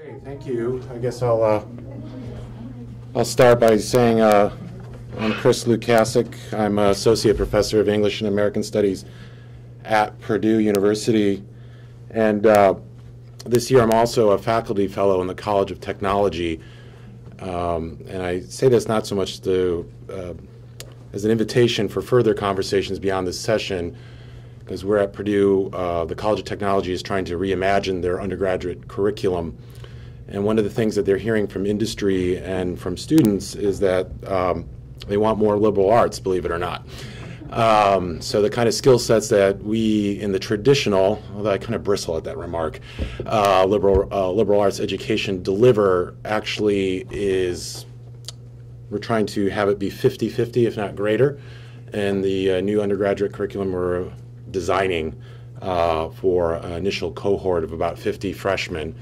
Okay, thank you. I guess I'll uh, I'll start by saying uh, I'm Chris Lukasik. I'm an associate professor of English and American Studies at Purdue University, and uh, this year I'm also a faculty fellow in the College of Technology. Um, and I say this not so much to, uh, as an invitation for further conversations beyond this session, because we're at Purdue, uh, the College of Technology is trying to reimagine their undergraduate curriculum. And one of the things that they're hearing from industry and from students is that um, they want more liberal arts, believe it or not. Um, so the kind of skill sets that we in the traditional, although I kind of bristle at that remark, uh, liberal uh, liberal arts education deliver actually is we're trying to have it be 50-50, if not greater. And the uh, new undergraduate curriculum we're designing uh, for an initial cohort of about 50 freshmen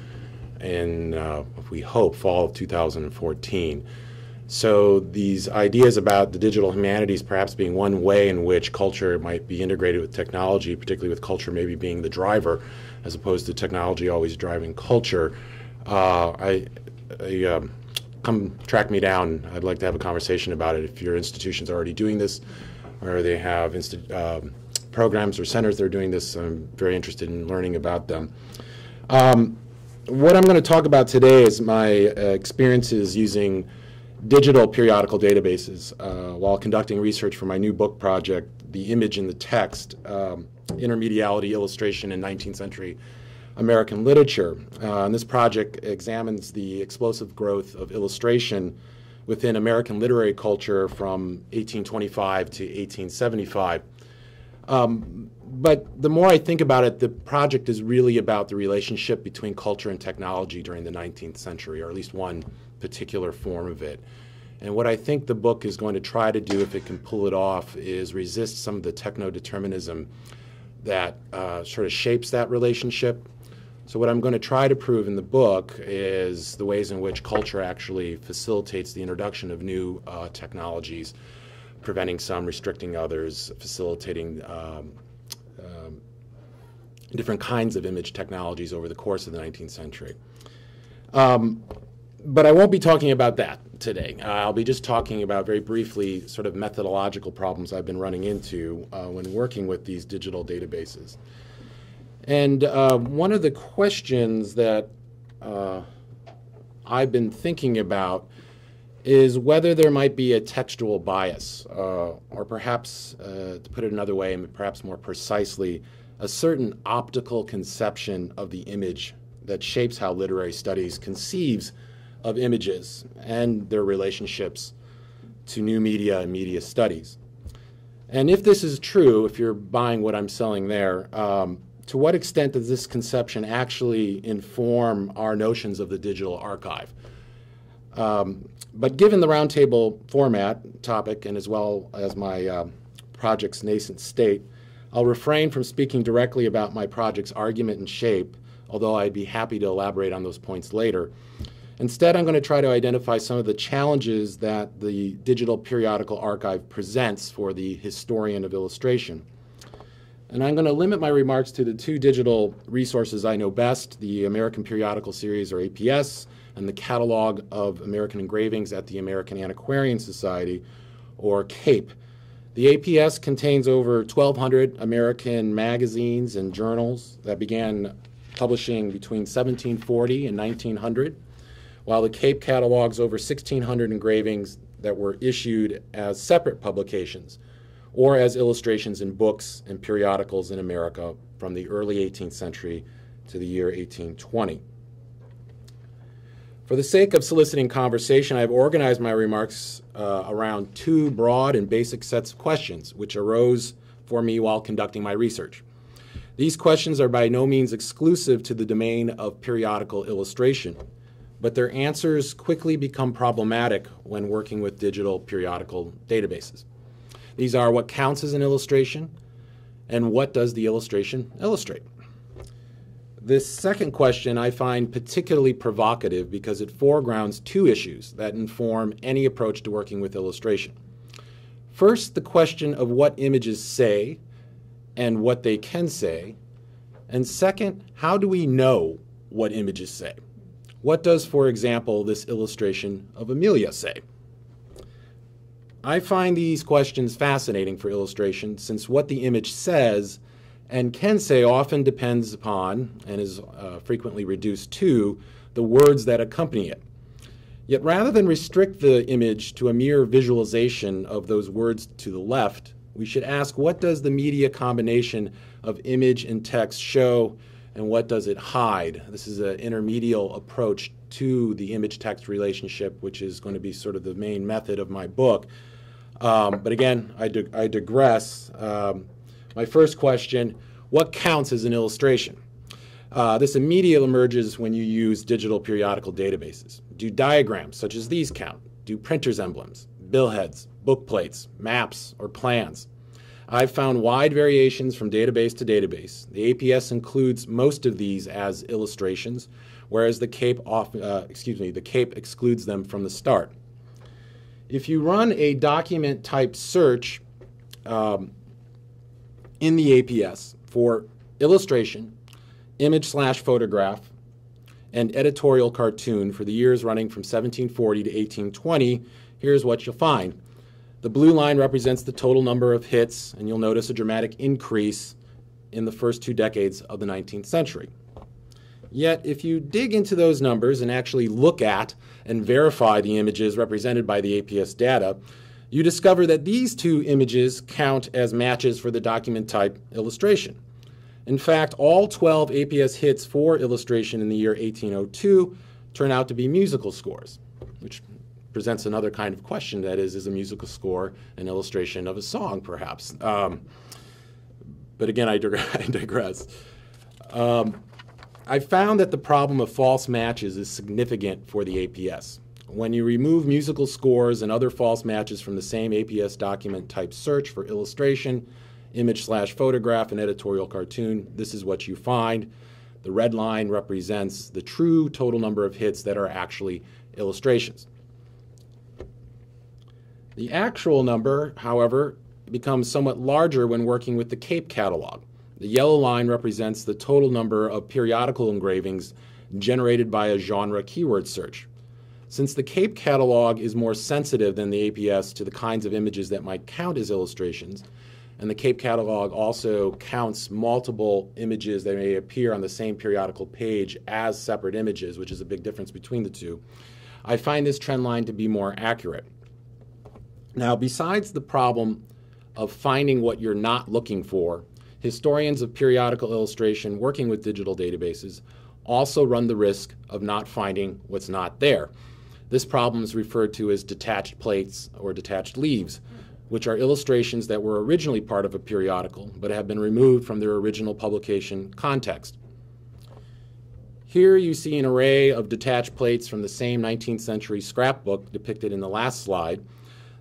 in, uh, we hope, fall of 2014. So these ideas about the digital humanities perhaps being one way in which culture might be integrated with technology, particularly with culture maybe being the driver, as opposed to technology always driving culture. Uh, I, I um, come track me down. I'd like to have a conversation about it. If your institution's already doing this, or they have um, programs or centers that are doing this, I'm very interested in learning about them. Um, what I'm going to talk about today is my uh, experiences using digital periodical databases uh, while conducting research for my new book project, The Image in the Text, um, Intermediality Illustration in 19th Century American Literature. Uh, and this project examines the explosive growth of illustration within American literary culture from 1825 to 1875. Um, but the more I think about it, the project is really about the relationship between culture and technology during the 19th century, or at least one particular form of it. And what I think the book is going to try to do, if it can pull it off, is resist some of the techno determinism that uh, sort of shapes that relationship. So, what I'm going to try to prove in the book is the ways in which culture actually facilitates the introduction of new uh, technologies, preventing some, restricting others, facilitating um, different kinds of image technologies over the course of the 19th century. Um, but I won't be talking about that today. Uh, I'll be just talking about very briefly sort of methodological problems I've been running into uh, when working with these digital databases. And uh, one of the questions that uh, I've been thinking about is whether there might be a textual bias, uh, or perhaps, uh, to put it another way, and perhaps more precisely, a certain optical conception of the image that shapes how literary studies conceives of images and their relationships to new media and media studies. And if this is true, if you're buying what I'm selling there, um, to what extent does this conception actually inform our notions of the digital archive? Um, but given the roundtable format topic and as well as my uh, project's nascent state, I'll refrain from speaking directly about my project's argument and shape, although I'd be happy to elaborate on those points later. Instead, I'm going to try to identify some of the challenges that the digital periodical archive presents for the historian of illustration. And I'm going to limit my remarks to the two digital resources I know best the American Periodical Series, or APS, and the Catalog of American Engravings at the American Antiquarian Society, or CAPE. The APS contains over 1,200 American magazines and journals that began publishing between 1740 and 1900 while the Cape catalogs over 1,600 engravings that were issued as separate publications or as illustrations in books and periodicals in America from the early 18th century to the year 1820. For the sake of soliciting conversation, I've organized my remarks uh, around two broad and basic sets of questions which arose for me while conducting my research. These questions are by no means exclusive to the domain of periodical illustration but their answers quickly become problematic when working with digital periodical databases. These are what counts as an illustration and what does the illustration illustrate? This second question I find particularly provocative because it foregrounds two issues that inform any approach to working with illustration. First, the question of what images say and what they can say. And second, how do we know what images say? What does, for example, this illustration of Amelia say? I find these questions fascinating for illustration since what the image says and can say often depends upon, and is uh, frequently reduced to, the words that accompany it. Yet rather than restrict the image to a mere visualization of those words to the left, we should ask what does the media combination of image and text show and what does it hide? This is an intermedial approach to the image text relationship, which is going to be sort of the main method of my book. Um, but again, I, I digress. Um, my first question what counts as an illustration? Uh, this immediately emerges when you use digital periodical databases. Do diagrams such as these count? Do printer's emblems, billheads, book plates, maps, or plans? I've found wide variations from database to database. The APS includes most of these as illustrations, whereas the CAPE, off, uh, excuse me, the CAPE excludes them from the start. If you run a document type search, um, in the APS for illustration, image slash photograph, and editorial cartoon for the years running from 1740 to 1820, here's what you'll find. The blue line represents the total number of hits, and you'll notice a dramatic increase in the first two decades of the 19th century. Yet, if you dig into those numbers and actually look at and verify the images represented by the APS data, you discover that these two images count as matches for the document type illustration. In fact, all 12 APS hits for illustration in the year 1802 turn out to be musical scores, which presents another kind of question that is, is a musical score an illustration of a song, perhaps? Um, but again, I, digress. Um, I found that the problem of false matches is significant for the APS. When you remove musical scores and other false matches from the same APS document type search for illustration, image slash photograph, and editorial cartoon, this is what you find. The red line represents the true total number of hits that are actually illustrations. The actual number, however, becomes somewhat larger when working with the CAPE catalog. The yellow line represents the total number of periodical engravings generated by a genre keyword search. Since the CAPE catalog is more sensitive than the APS to the kinds of images that might count as illustrations, and the CAPE catalog also counts multiple images that may appear on the same periodical page as separate images, which is a big difference between the two, I find this trend line to be more accurate. Now, besides the problem of finding what you're not looking for, historians of periodical illustration working with digital databases also run the risk of not finding what's not there. This problem is referred to as detached plates or detached leaves, which are illustrations that were originally part of a periodical but have been removed from their original publication context. Here you see an array of detached plates from the same 19th century scrapbook depicted in the last slide.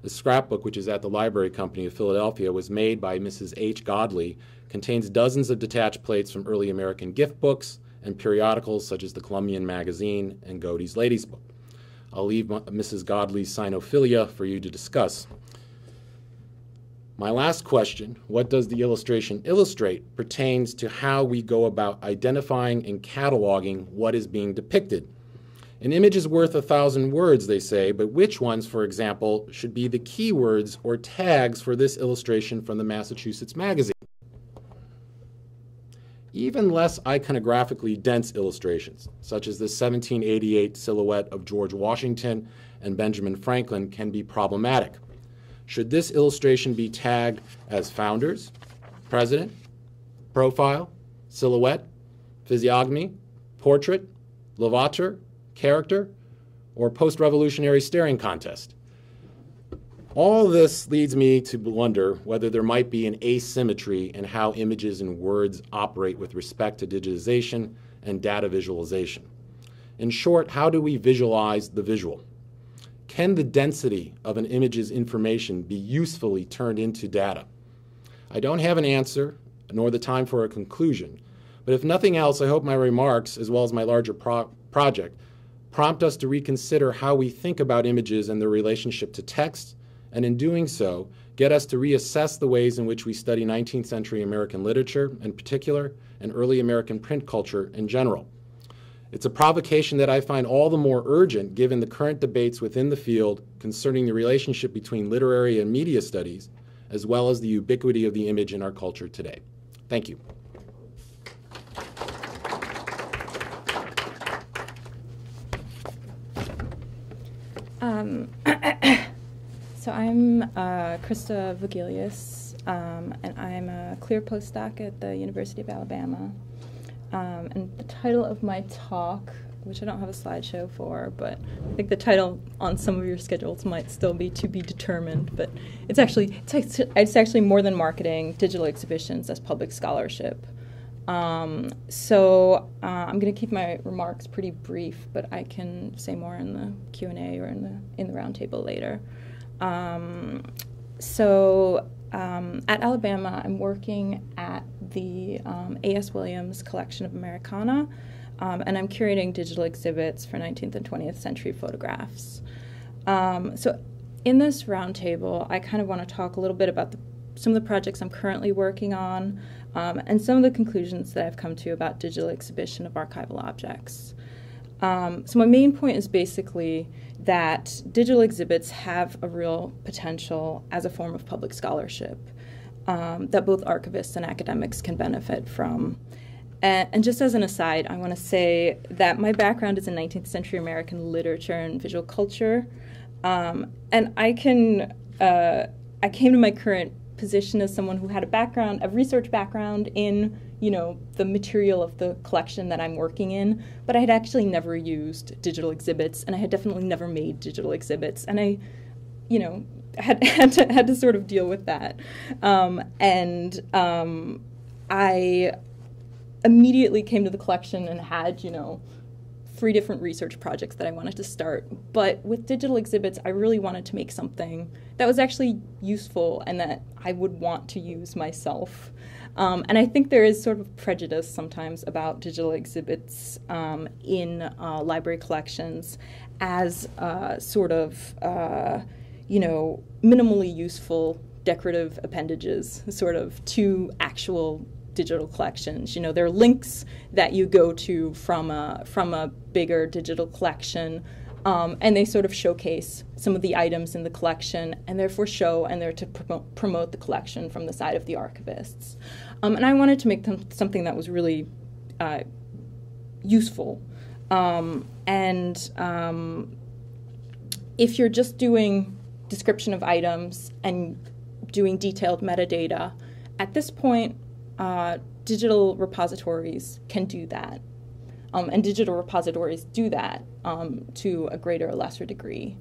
The scrapbook, which is at the Library Company of Philadelphia, was made by Mrs. H. Godley, contains dozens of detached plates from early American gift books and periodicals such as the Columbian Magazine and Godey's Ladies Book. I'll leave Mrs. Godley's sinophilia for you to discuss. My last question, what does the illustration illustrate, pertains to how we go about identifying and cataloging what is being depicted. An image is worth a thousand words, they say, but which ones, for example, should be the keywords or tags for this illustration from the Massachusetts Magazine? Even less iconographically dense illustrations, such as the 1788 silhouette of George Washington and Benjamin Franklin, can be problematic. Should this illustration be tagged as founders, president, profile, silhouette, physiognomy, portrait, lavater, character, or post revolutionary staring contest? All this leads me to wonder whether there might be an asymmetry in how images and words operate with respect to digitization and data visualization. In short, how do we visualize the visual? Can the density of an image's information be usefully turned into data? I don't have an answer, nor the time for a conclusion, but if nothing else, I hope my remarks, as well as my larger pro project, prompt us to reconsider how we think about images and their relationship to text, and in doing so, get us to reassess the ways in which we study 19th century American literature in particular and early American print culture in general. It's a provocation that I find all the more urgent given the current debates within the field concerning the relationship between literary and media studies, as well as the ubiquity of the image in our culture today. Thank you. Um, so I'm uh, Christa Vogelius, um, and I'm a CLIR postdoc at the University of Alabama. Um, and the title of my talk, which I don't have a slideshow for, but I think the title on some of your schedules might still be to be determined. But it's actually it's, it's actually more than marketing digital exhibitions as public scholarship. Um, so uh, I'm going to keep my remarks pretty brief, but I can say more in the Q and A or in the in the roundtable later. Um, so um, at Alabama, I'm working at the um, A.S. Williams Collection of Americana, um, and I'm curating digital exhibits for 19th and 20th century photographs. Um, so, in this roundtable, I kind of want to talk a little bit about the, some of the projects I'm currently working on um, and some of the conclusions that I've come to about digital exhibition of archival objects. So, my main point is basically that digital exhibits have a real potential as a form of public scholarship um, that both archivists and academics can benefit from. And, and just as an aside, I want to say that my background is in 19th century American literature and visual culture. Um, and I can, uh, I came to my current position as someone who had a background, a research background in you know, the material of the collection that I'm working in, but I had actually never used digital exhibits, and I had definitely never made digital exhibits, and I, you know, had had to, had to sort of deal with that, um, and um, I immediately came to the collection and had, you know, three different research projects that I wanted to start. But with digital exhibits, I really wanted to make something that was actually useful and that I would want to use myself. Um, and I think there is sort of prejudice sometimes about digital exhibits um, in uh, library collections as uh, sort of, uh, you know, minimally useful decorative appendages, sort of, to actual digital collections. You know, there are links that you go to from a from a bigger digital collection, um, and they sort of showcase some of the items in the collection, and therefore show and they're to promote, promote the collection from the side of the archivists. Um, and I wanted to make them something that was really uh, useful. Um, and um, if you're just doing description of items and doing detailed metadata, at this point, uh, digital repositories can do that. Um, and digital repositories do that um, to a greater or lesser degree.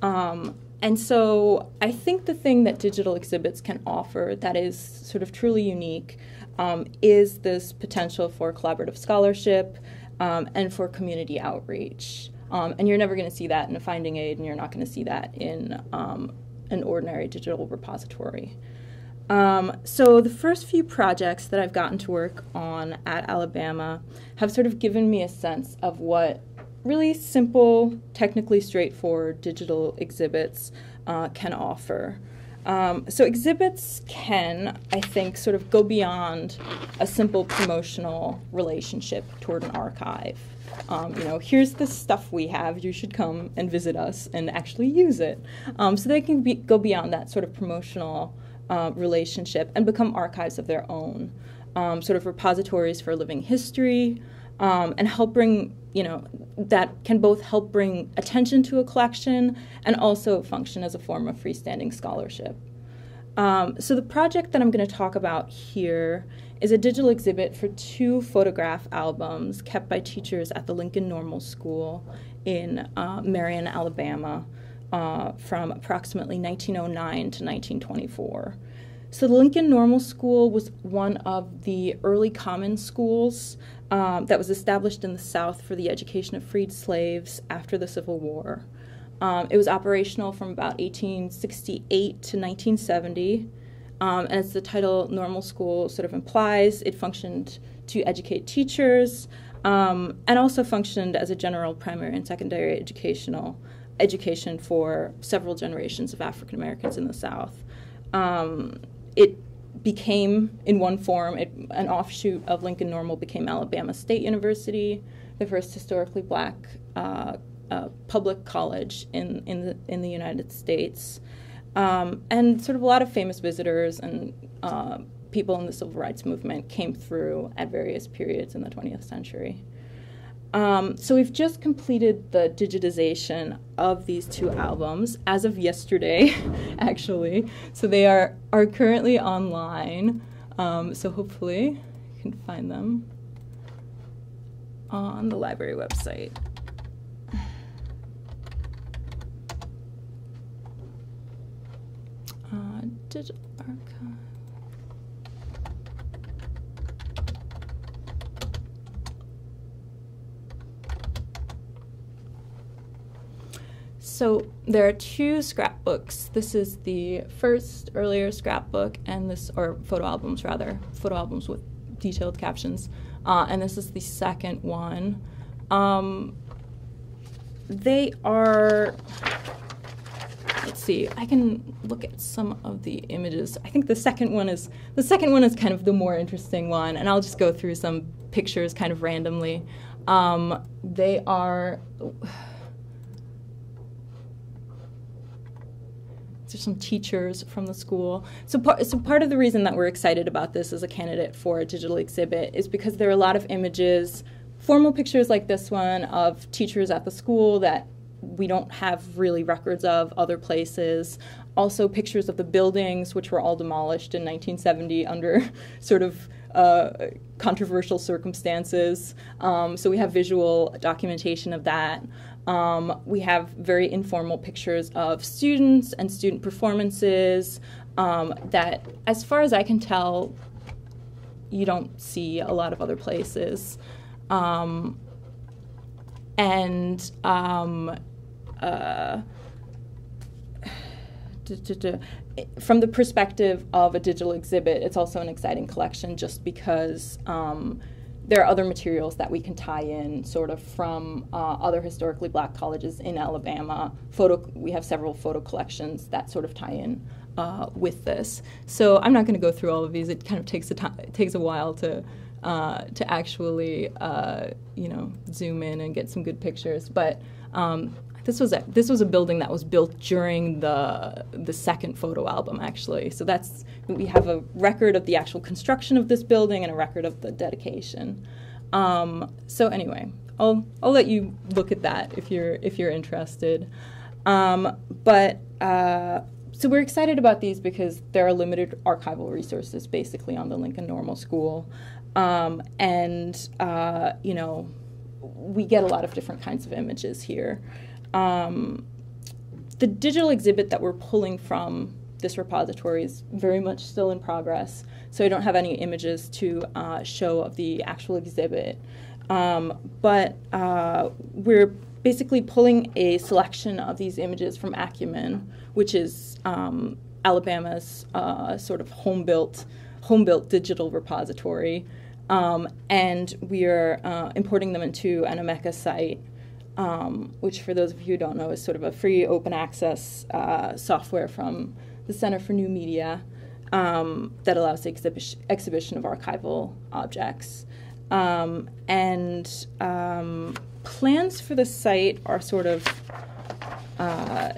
Um, and so I think the thing that digital exhibits can offer that is sort of truly unique um, is this potential for collaborative scholarship um, and for community outreach. Um, and you're never going to see that in a finding aid, and you're not going to see that in an ordinary digital repository. Um, so the first few projects that I've gotten to work on at Alabama have sort of given me a sense of what really simple, technically straightforward digital exhibits uh, can offer. Um, so exhibits can, I think, sort of go beyond a simple promotional relationship toward an archive. Um, you know, here's the stuff we have. You should come and visit us and actually use it. Um, so they can be, go beyond that sort of promotional uh, relationship and become archives of their own, um, sort of repositories for living history, um, and help bring, you know, that can both help bring attention to a collection and also function as a form of freestanding scholarship. Um, so the project that I'm going to talk about here is a digital exhibit for two photograph albums kept by teachers at the Lincoln Normal School in uh, Marion, Alabama, uh, from approximately 1909 to 1924. So the Lincoln Normal School was one of the early common schools um, that was established in the South for the education of freed slaves after the Civil War. Um, it was operational from about 1868 to 1970. Um, and as the title Normal School sort of implies, it functioned to educate teachers um, and also functioned as a general primary and secondary educational education for several generations of African Americans in the South. Um, it became, in one form, it, an offshoot of Lincoln Normal became Alabama State University the first historically black uh, uh, public college in, in, the, in the United States. Um, and sort of a lot of famous visitors and uh, people in the civil rights movement came through at various periods in the 20th century. Um, so we've just completed the digitization of these two albums as of yesterday, actually. So they are are currently online. Um, so hopefully you can find them on the library website. Uh, digital. So there are two scrapbooks. This is the first earlier scrapbook, and this, or photo albums rather, photo albums with detailed captions. Uh, and this is the second one. Um, they are, let's see, I can look at some of the images. I think the second one is, the second one is kind of the more interesting one, and I'll just go through some pictures kind of randomly. Um, they are, there's some teachers from the school. So, par- so part of the reason that we're excited about this as a candidate for a digital exhibit is because there are a lot of images, formal pictures like this one of teachers at the school that we don't have really records of other places. Also, pictures of the buildings, which were all demolished in 1970 under sort of uh, controversial circumstances. Um, so we have visual documentation of that. Um, we have very informal pictures of students and student performances um, that, as far as I can tell, you don't see a lot of other places. Um, and um, uh, from the perspective of a digital exhibit, it's also an exciting collection just because um, there are other materials that we can tie in sort of from uh, other historically black colleges in Alabama. Photo, we have several photo collections that sort of tie in uh, with this. So I'm not going to go through all of these. It kind of takes a time, takes a while to uh, to actually uh, you know zoom in and get some good pictures. But um, this was a this was a building that was built during the the second photo album actually. So that's we have a record of the actual construction of this building and a record of the dedication. Um, so anyway, I'll I'll let you look at that if you're if you're interested. Um, but uh, so we're excited about these because there are limited archival resources basically on the Lincoln Normal School, um, and uh, you know we get a lot of different kinds of images here. Um, the digital exhibit that we're pulling from this repository is very much still in progress, so I don't have any images to uh, show of the actual exhibit. Um, but uh, we're basically pulling a selection of these images from Acumen, which is um, Alabama's uh, sort of home-built, home-built digital repository, um, and we are uh, importing them into an Omeka site um, which for those of you who don't know is sort of a free open access uh, software from the Center for New Media um, that allows the exhibition, exhibition of archival objects. Um, and um, plans for the site are sort of uh,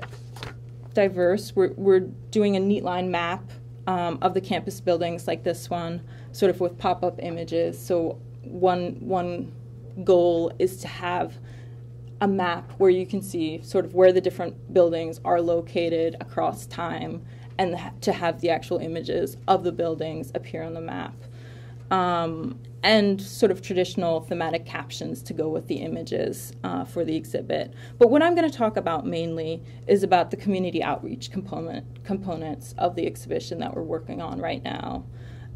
diverse. We're, we're doing a Neatline map um, of the campus buildings like this one, sort of with pop up images. So, one, one goal is to have a map where you can see sort of where the different buildings are located across time and to have the actual images of the buildings appear on the map. Um, and sort of traditional thematic captions to go with the images uh, for the exhibit. But what I'm going to talk about mainly is about the community outreach component components of the exhibition that we're working on right now.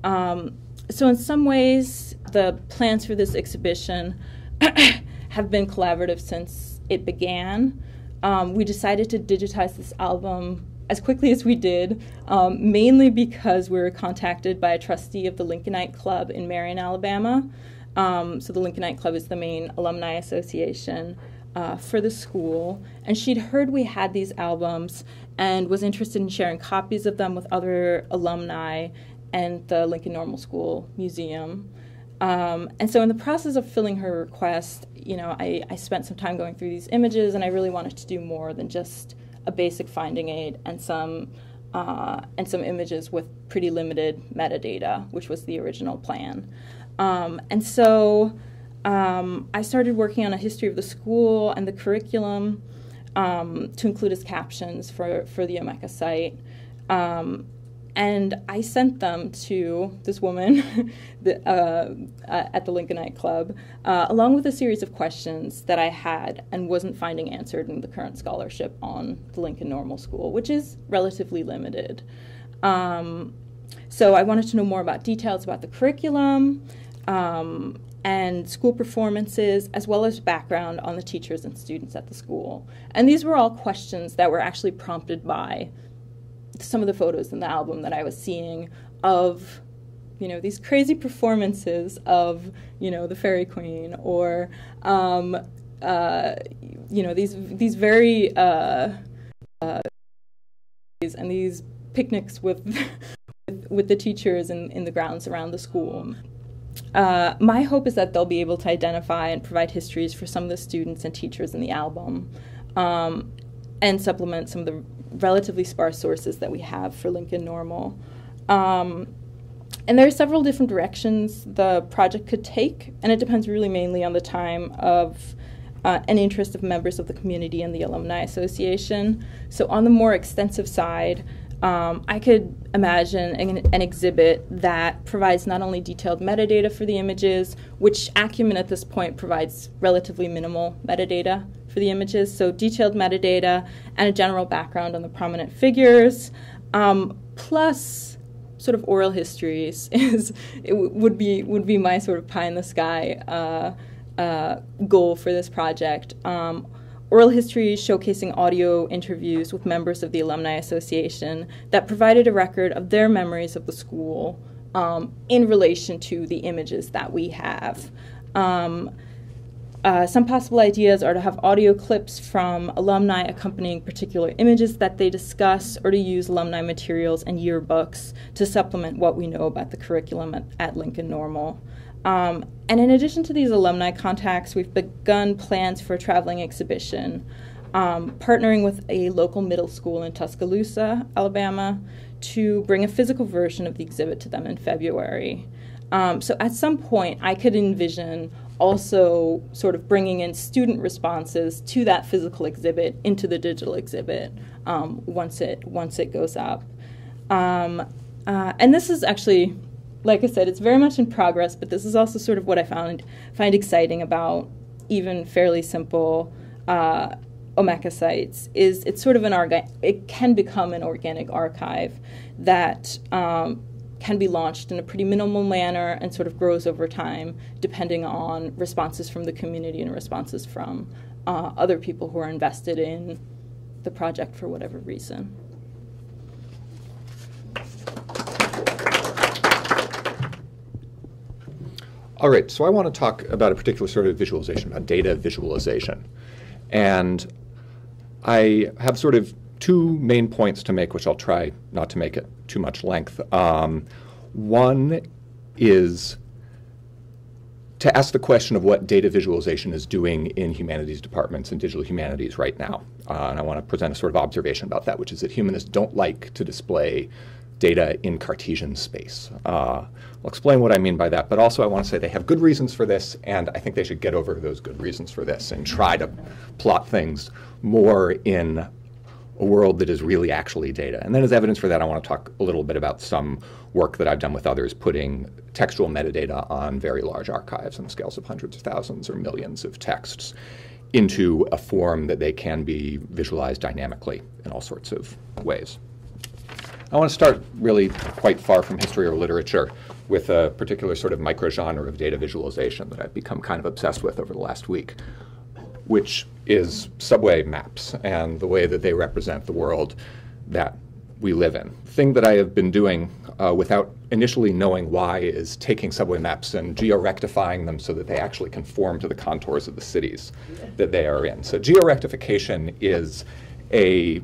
Um, so in some ways, the plans for this exhibition have been collaborative since it began. Um, we decided to digitize this album as quickly as we did, um, mainly because we were contacted by a trustee of the Lincolnite Club in Marion, Alabama. Um, so the Lincolnite Club is the main alumni association uh, for the school, and she'd heard we had these albums and was interested in sharing copies of them with other alumni and the Lincoln Normal School Museum. Um, and so, in the process of filling her request, you know, I, I spent some time going through these images, and I really wanted to do more than just a basic finding aid and some uh, and some images with pretty limited metadata, which was the original plan. Um, and so um, I started working on a history of the school and the curriculum um, to include as captions for, for the Omeka site. Um, and I sent them to this woman the, uh, uh, at the Lincolnite Club, uh, along with a series of questions that I had and wasn't finding answered in the current scholarship on the Lincoln Normal School, which is relatively limited. Um, so I wanted to know more about details about the curriculum um, and school performances, as well as background on the teachers and students at the school. And these were all questions that were actually prompted by some of the photos in the album that I was seeing of you know these crazy performances of you know the fairy queen or um, uh, you know these these very uh, uh, and these picnics with with the teachers in, in the grounds around the school. Uh, my hope is that they'll be able to identify and provide histories for some of the students and teachers in the album um, and supplement some of the relatively sparse sources that we have for Lincoln Normal. Um, and there are several different directions the project could take, and it depends really mainly on the time of uh, interest of members of the community and the Alumni Association. So, on the more extensive side, um, I could imagine an, an, exhibit that provides not only detailed metadata for the images, which Acumen at this point provides relatively minimal metadata for the images, so detailed metadata and a general background on the prominent figures, um, plus sort of oral histories is it would be would be my sort of pie in the sky uh, uh, goal for this project. Um, oral histories showcasing audio interviews with members of the Alumni Association that provided a record of their memories of the school um, in relation to the images that we have. Um, uh, some possible ideas are to have audio clips from alumni accompanying particular images that they discuss, or to use alumni materials and yearbooks to supplement what we know about the curriculum at, at Lincoln Normal. Um, and in addition to these alumni contacts, we've begun plans for a traveling exhibition, um, partnering with a local middle school in Tuscaloosa, Alabama, to bring a physical version of the exhibit to them in February. Um, so at some point, I could envision also sort of bringing in student responses to that physical exhibit into the digital exhibit um, once it once it goes up. Um, uh, and this is actually, like I said, it's very much in progress. But this is also sort of what I found find exciting about even fairly simple. Uh, Omeka sites is it's sort of an organ it can become an organic archive that um, can be launched in a pretty minimal manner and sort of grows over time depending on responses from the community and responses from uh, other people who are invested in the project for whatever reason. All right, so I want to talk about a particular sort of visualization, about data visualization. And I have sort of two main points to make, which I'll try not to make it too much length. Um, one is to ask the question of what data visualization is doing in humanities departments and digital humanities right now. Uh, and I want to present a sort of observation about that, which is that humanists don't like to display data in Cartesian space. Uh, I'll explain what I mean by that, but also I want to say they have good reasons for this, and I think they should get over those good reasons for this and try to plot things more in a world that is really actually data. And then, as evidence for that, I want to talk a little bit about some work that I've done with others putting textual metadata on very large archives on scales of hundreds of thousands or millions of texts into a form that they can be visualized dynamically in all sorts of ways. I want to start really quite far from history or literature with a particular sort of microgenre of data visualization that I've become kind of obsessed with over the last week, which is subway maps and the way that they represent the world that we live in. Thing that I have been doing uh, without initially knowing why is taking subway maps and georectifying them so that they actually conform to the contours of the cities that they are in. So georectification is a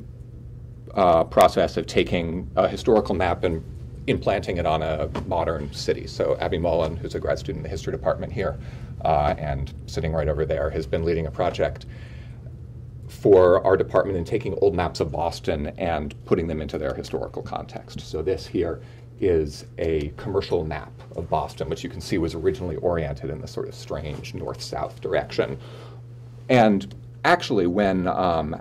uh, process of taking a historical map and implanting it on a modern city. So Abby Mullen, who's a grad student in the history department here, uh, and sitting right over there, has been leading a project for our department in taking old maps of Boston and putting them into their historical context. So this here is a commercial map of Boston, which you can see was originally oriented in this sort of strange north-south direction. And actually, when um,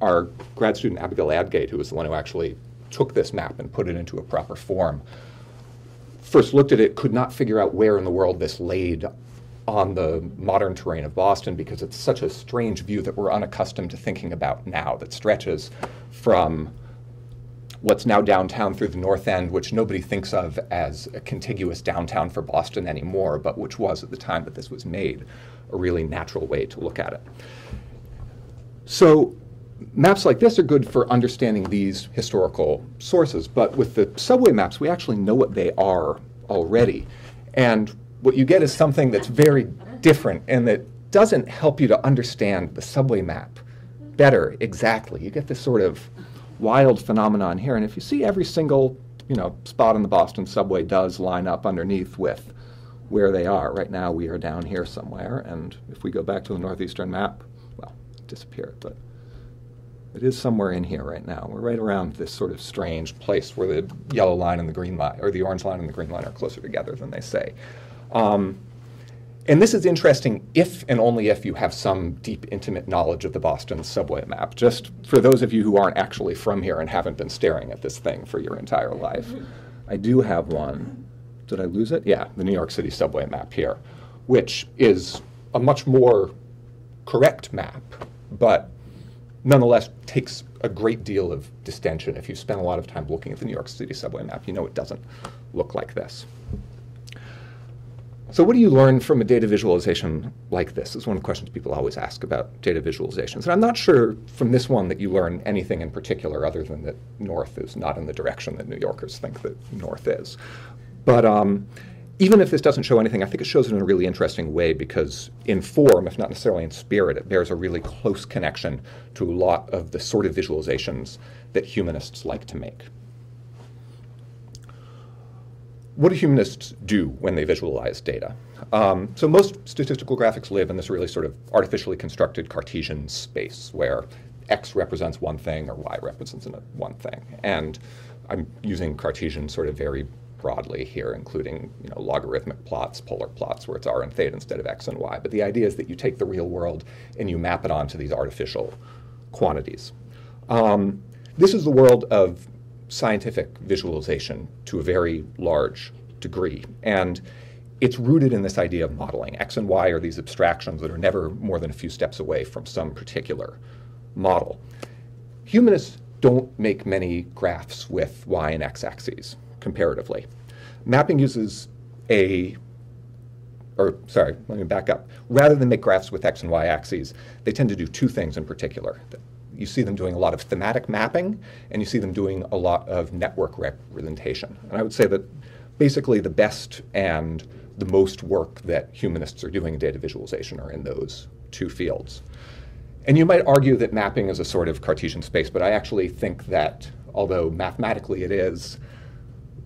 our grad student Abigail Adgate, who was the one who actually took this map and put it into a proper form, first looked at it, could not figure out where in the world this laid on the modern terrain of Boston because it's such a strange view that we're unaccustomed to thinking about now that stretches from what's now downtown through the North End, which nobody thinks of as a contiguous downtown for Boston anymore, but which was at the time that this was made a really natural way to look at it. So maps like this are good for understanding these historical sources, but with the subway maps, we actually know what they are already. And what you get is something that's very different and that doesn't help you to understand the subway map better exactly. You get this sort of wild phenomenon here. And if you see every single you know, spot on the Boston subway does line up underneath with where they are. Right now we are down here somewhere, and if we go back to the northeastern map, well, it disappeared, but it is somewhere in here right now. We're right around this sort of strange place where the yellow line and the green line, or the orange line and the green line are closer together than they say. Um, and this is interesting if and only if you have some deep, intimate knowledge of the Boston subway map. Just for those of you who aren't actually from here and haven't been staring at this thing for your entire life. I do have one. Did I lose it? Yeah, the New York City subway map here, which is a much more correct map, but nonetheless takes a great deal of distension. If you spend a lot of time looking at the New York City subway map, you know it doesn't look like this. So what do you learn from a data visualization like this? Is one of the questions people always ask about data visualizations. And I'm not sure from this one that you learn anything in particular other than that north is not in the direction that New Yorkers think that north is. But um, even if this doesn't show anything, I think it shows it in a really interesting way because in form, if not necessarily in spirit, it bears a really close connection to a lot of the sort of visualizations that humanists like to make what do humanists do when they visualize data? Um, so most statistical graphics live in this really sort of artificially constructed Cartesian space where x represents one thing or y represents one thing. And I'm using Cartesian sort of very broadly here, including you know, logarithmic plots, polar plots, where it's r and theta instead of x and y. But the idea is that you take the real world and you map it onto these artificial quantities. Um, this is the world of scientific visualization to a very large degree. And it's rooted in this idea of modeling. X and Y are these abstractions that are never more than a few steps away from some particular model. Humanists don't make many graphs with Y and X axes comparatively. Mapping uses a, or sorry, let me back up. Rather than make graphs with X and Y axes, they tend to do two things in particular you see them doing a lot of thematic mapping, and you see them doing a lot of network representation. And I would say that basically the best and the most work that humanists are doing in data visualization are in those two fields. And you might argue that mapping is a sort of Cartesian space, but I actually think that although mathematically it is,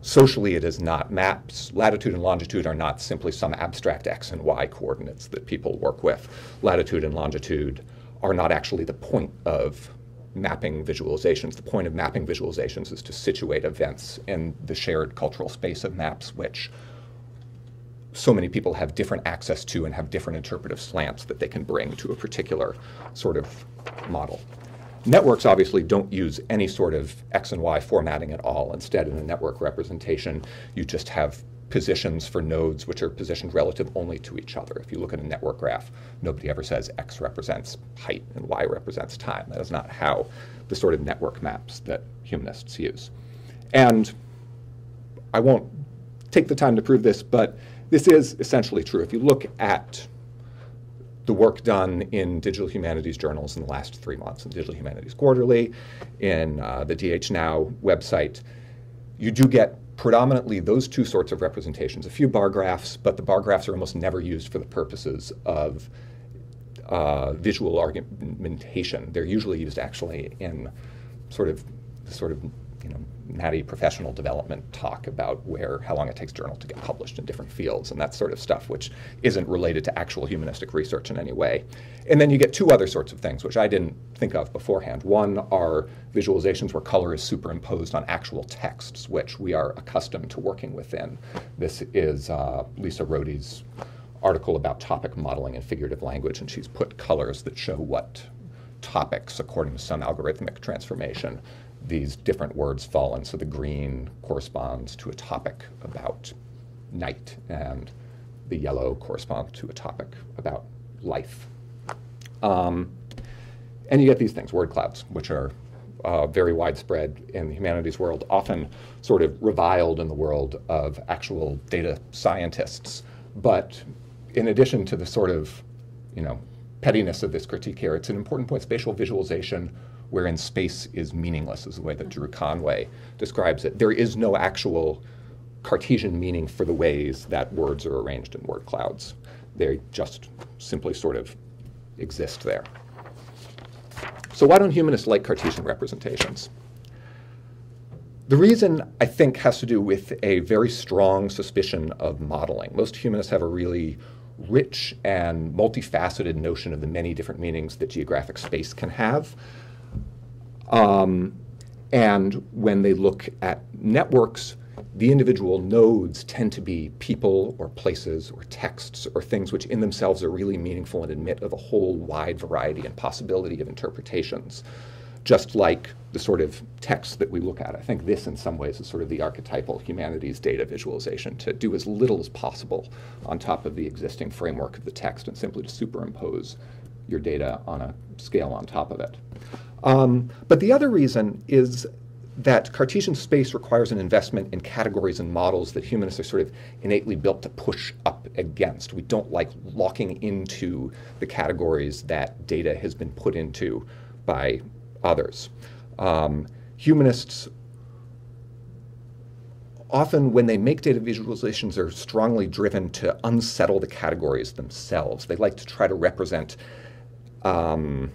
socially it is not. Maps, latitude and longitude are not simply some abstract x and y coordinates that people work with. Latitude and longitude are not actually the point of mapping visualizations. The point of mapping visualizations is to situate events in the shared cultural space of maps, which so many people have different access to and have different interpretive slants that they can bring to a particular sort of model. Networks obviously don't use any sort of X and Y formatting at all. Instead, in a network representation, you just have positions for nodes which are positioned relative only to each other. If you look at a network graph, nobody ever says x represents height and y represents time. That is not how the sort of network maps that humanists use. And I won't take the time to prove this, but this is essentially true. If you look at the work done in digital humanities journals in the last three months, in Digital Humanities Quarterly, in uh, the DH Now website, you do get predominantly those two sorts of representations, a few bar graphs, but the bar graphs are almost never used for the purposes of uh, visual argumentation. They're usually used actually in sort of sort of you know natty professional development talk about where how long it takes journal to get published in different fields and that sort of stuff, which isn't related to actual humanistic research in any way. And then you get two other sorts of things, which I didn't think of beforehand. One are visualizations where color is superimposed on actual texts, which we are accustomed to working within. This is uh, Lisa Rhody's article about topic modeling and figurative language, and she's put colors that show what topics, according to some algorithmic transformation, these different words fall in. So the green corresponds to a topic about night, and the yellow corresponds to a topic about life. Um, and you get these things, word clouds, which are uh, very widespread in the humanities world, often sort of reviled in the world of actual data scientists. But in addition to the sort of, you know, pettiness of this critique here, it's an important point. Spatial visualization, wherein space is meaningless, is the way that Drew Conway describes it. There is no actual Cartesian meaning for the ways that words are arranged in word clouds. They just simply sort of exist there. So why don't humanists like Cartesian representations? The reason I think has to do with a very strong suspicion of modeling. Most humanists have a really rich and multifaceted notion of the many different meanings that geographic space can have. Um, and when they look at networks, the individual nodes tend to be people or places or texts or things which in themselves are really meaningful and admit of a whole wide variety and possibility of interpretations just like the sort of text that we look at. I think this, in some ways, is sort of the archetypal humanities data visualization to do as little as possible on top of the existing framework of the text and simply to superimpose your data on a scale on top of it. Um, but the other reason is that Cartesian space requires an investment in categories and models that humanists are sort of innately built to push up against. We don't like locking into the categories that data has been put into by others. Um, humanists often when they make data visualizations are strongly driven to unsettle the categories themselves. They like to try to represent um,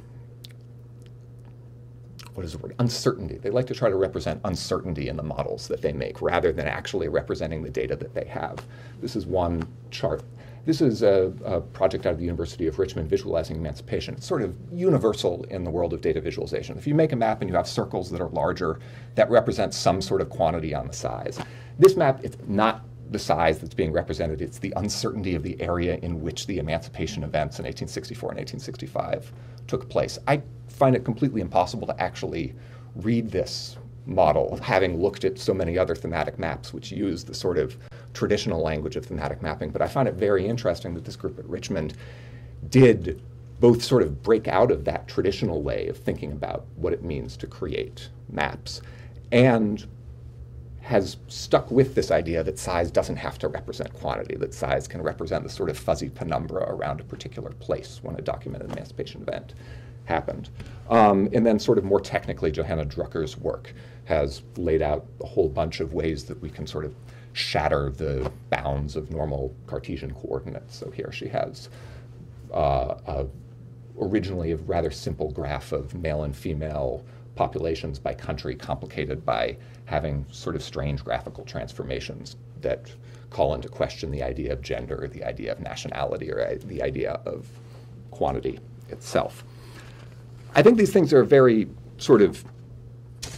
what is the word? Uncertainty. They like to try to represent uncertainty in the models that they make rather than actually representing the data that they have. This is one chart this is a, a, project out of the University of Richmond, Visualizing Emancipation. It's sort of universal in the world of data visualization. If you make a map and you have circles that are larger, that represents some sort of quantity on the size. This map, it's not the size that's being represented, it's the uncertainty of the area in which the emancipation events in 1864 and 1865 took place. I find it completely impossible to actually read this model, having looked at so many other thematic maps which use the sort of traditional language of thematic mapping. But I find it very interesting that this group at Richmond did both sort of break out of that traditional way of thinking about what it means to create maps and has stuck with this idea that size doesn't have to represent quantity, that size can represent the sort of fuzzy penumbra around a particular place when a documented emancipation event happened. Um, and then, sort of more technically, Johanna Drucker's work has laid out a whole bunch of ways that we can sort of shatter the bounds of normal Cartesian coordinates. So here she has uh, a, originally a rather simple graph of male and female populations by country, complicated by having sort of strange graphical transformations that call into question the idea of gender, the idea of nationality, or uh, the idea of quantity itself. I think these things are very sort of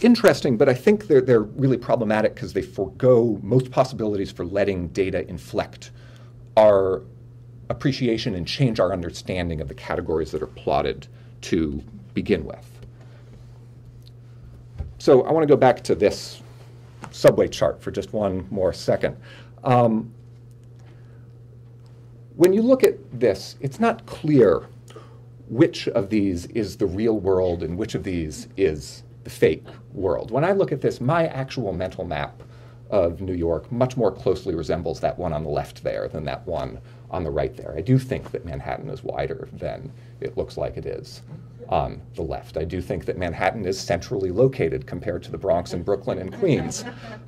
interesting, but I think they're, they're really problematic because they forego most possibilities for letting data inflect our appreciation and change our understanding of the categories that are plotted to begin with. So I want to go back to this subway chart for just one more second. Um, when you look at this, it's not clear which of these is the real world and which of these is the fake world. When I look at this, my actual mental map of New York much more closely resembles that one on the left there than that one on the right there. I do think that Manhattan is wider than it looks like it is on the left. I do think that Manhattan is centrally located compared to the Bronx and Brooklyn and Queens.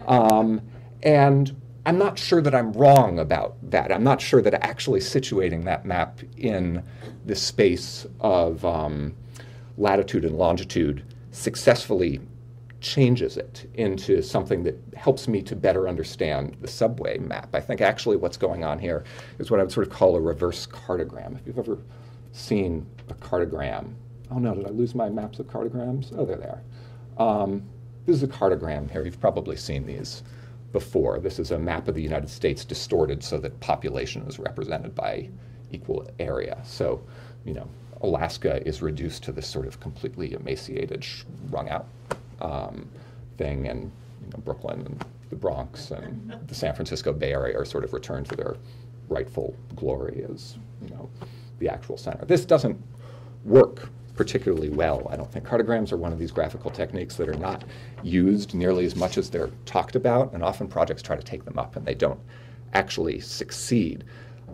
Um, and I'm not sure that I'm wrong about that. I'm not sure that actually situating that map in the space of um, latitude and longitude successfully changes it into something that helps me to better understand the subway map. I think actually what's going on here is what I would sort of call a reverse cartogram. If you've ever seen a cartogram, oh no, did I lose my maps of cartograms? Oh, they're there. Um, this is a cartogram here. You've probably seen these before. This is a map of the United States distorted so that population is represented by equal area. So, you know, Alaska is reduced to this sort of completely emaciated, wrung out um, thing, and you know, Brooklyn and the Bronx and the San Francisco Bay Area are sort of returned to their rightful glory as you know the actual center. This doesn't work particularly well. I don't think cartograms are one of these graphical techniques that are not used nearly as much as they're talked about, and often projects try to take them up and they don't actually succeed.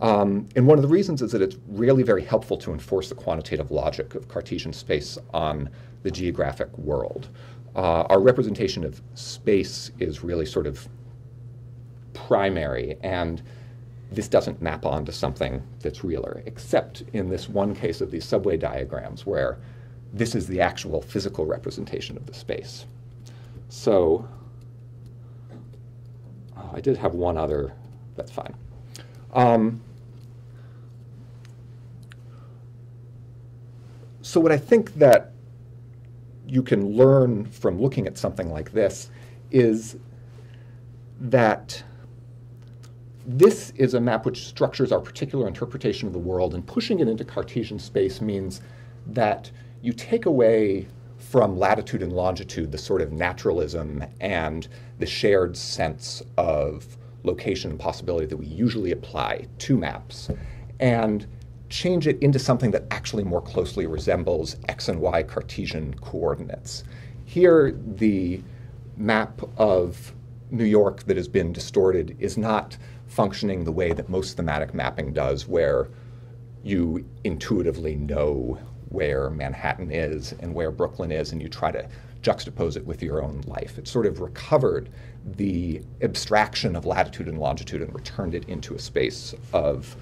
Um, and one of the reasons is that it's really very helpful to enforce the quantitative logic of Cartesian space on the geographic world. Uh, our representation of space is really sort of primary, and this doesn't map onto something that's realer, except in this one case of these subway diagrams where this is the actual physical representation of the space. So oh, I did have one other, that's fine. Um, so what I think that you can learn from looking at something like this is that this is a map which structures our particular interpretation of the world, and pushing it into Cartesian space means that you take away from latitude and longitude the sort of naturalism and the shared sense of location and possibility that we usually apply to maps, and change it into something that actually more closely resembles x and y Cartesian coordinates. Here, the map of New York that has been distorted is not functioning the way that most thematic mapping does, where you intuitively know where Manhattan is and where Brooklyn is, and you try to juxtapose it with your own life. It sort of recovered the abstraction of latitude and longitude and returned it into a space of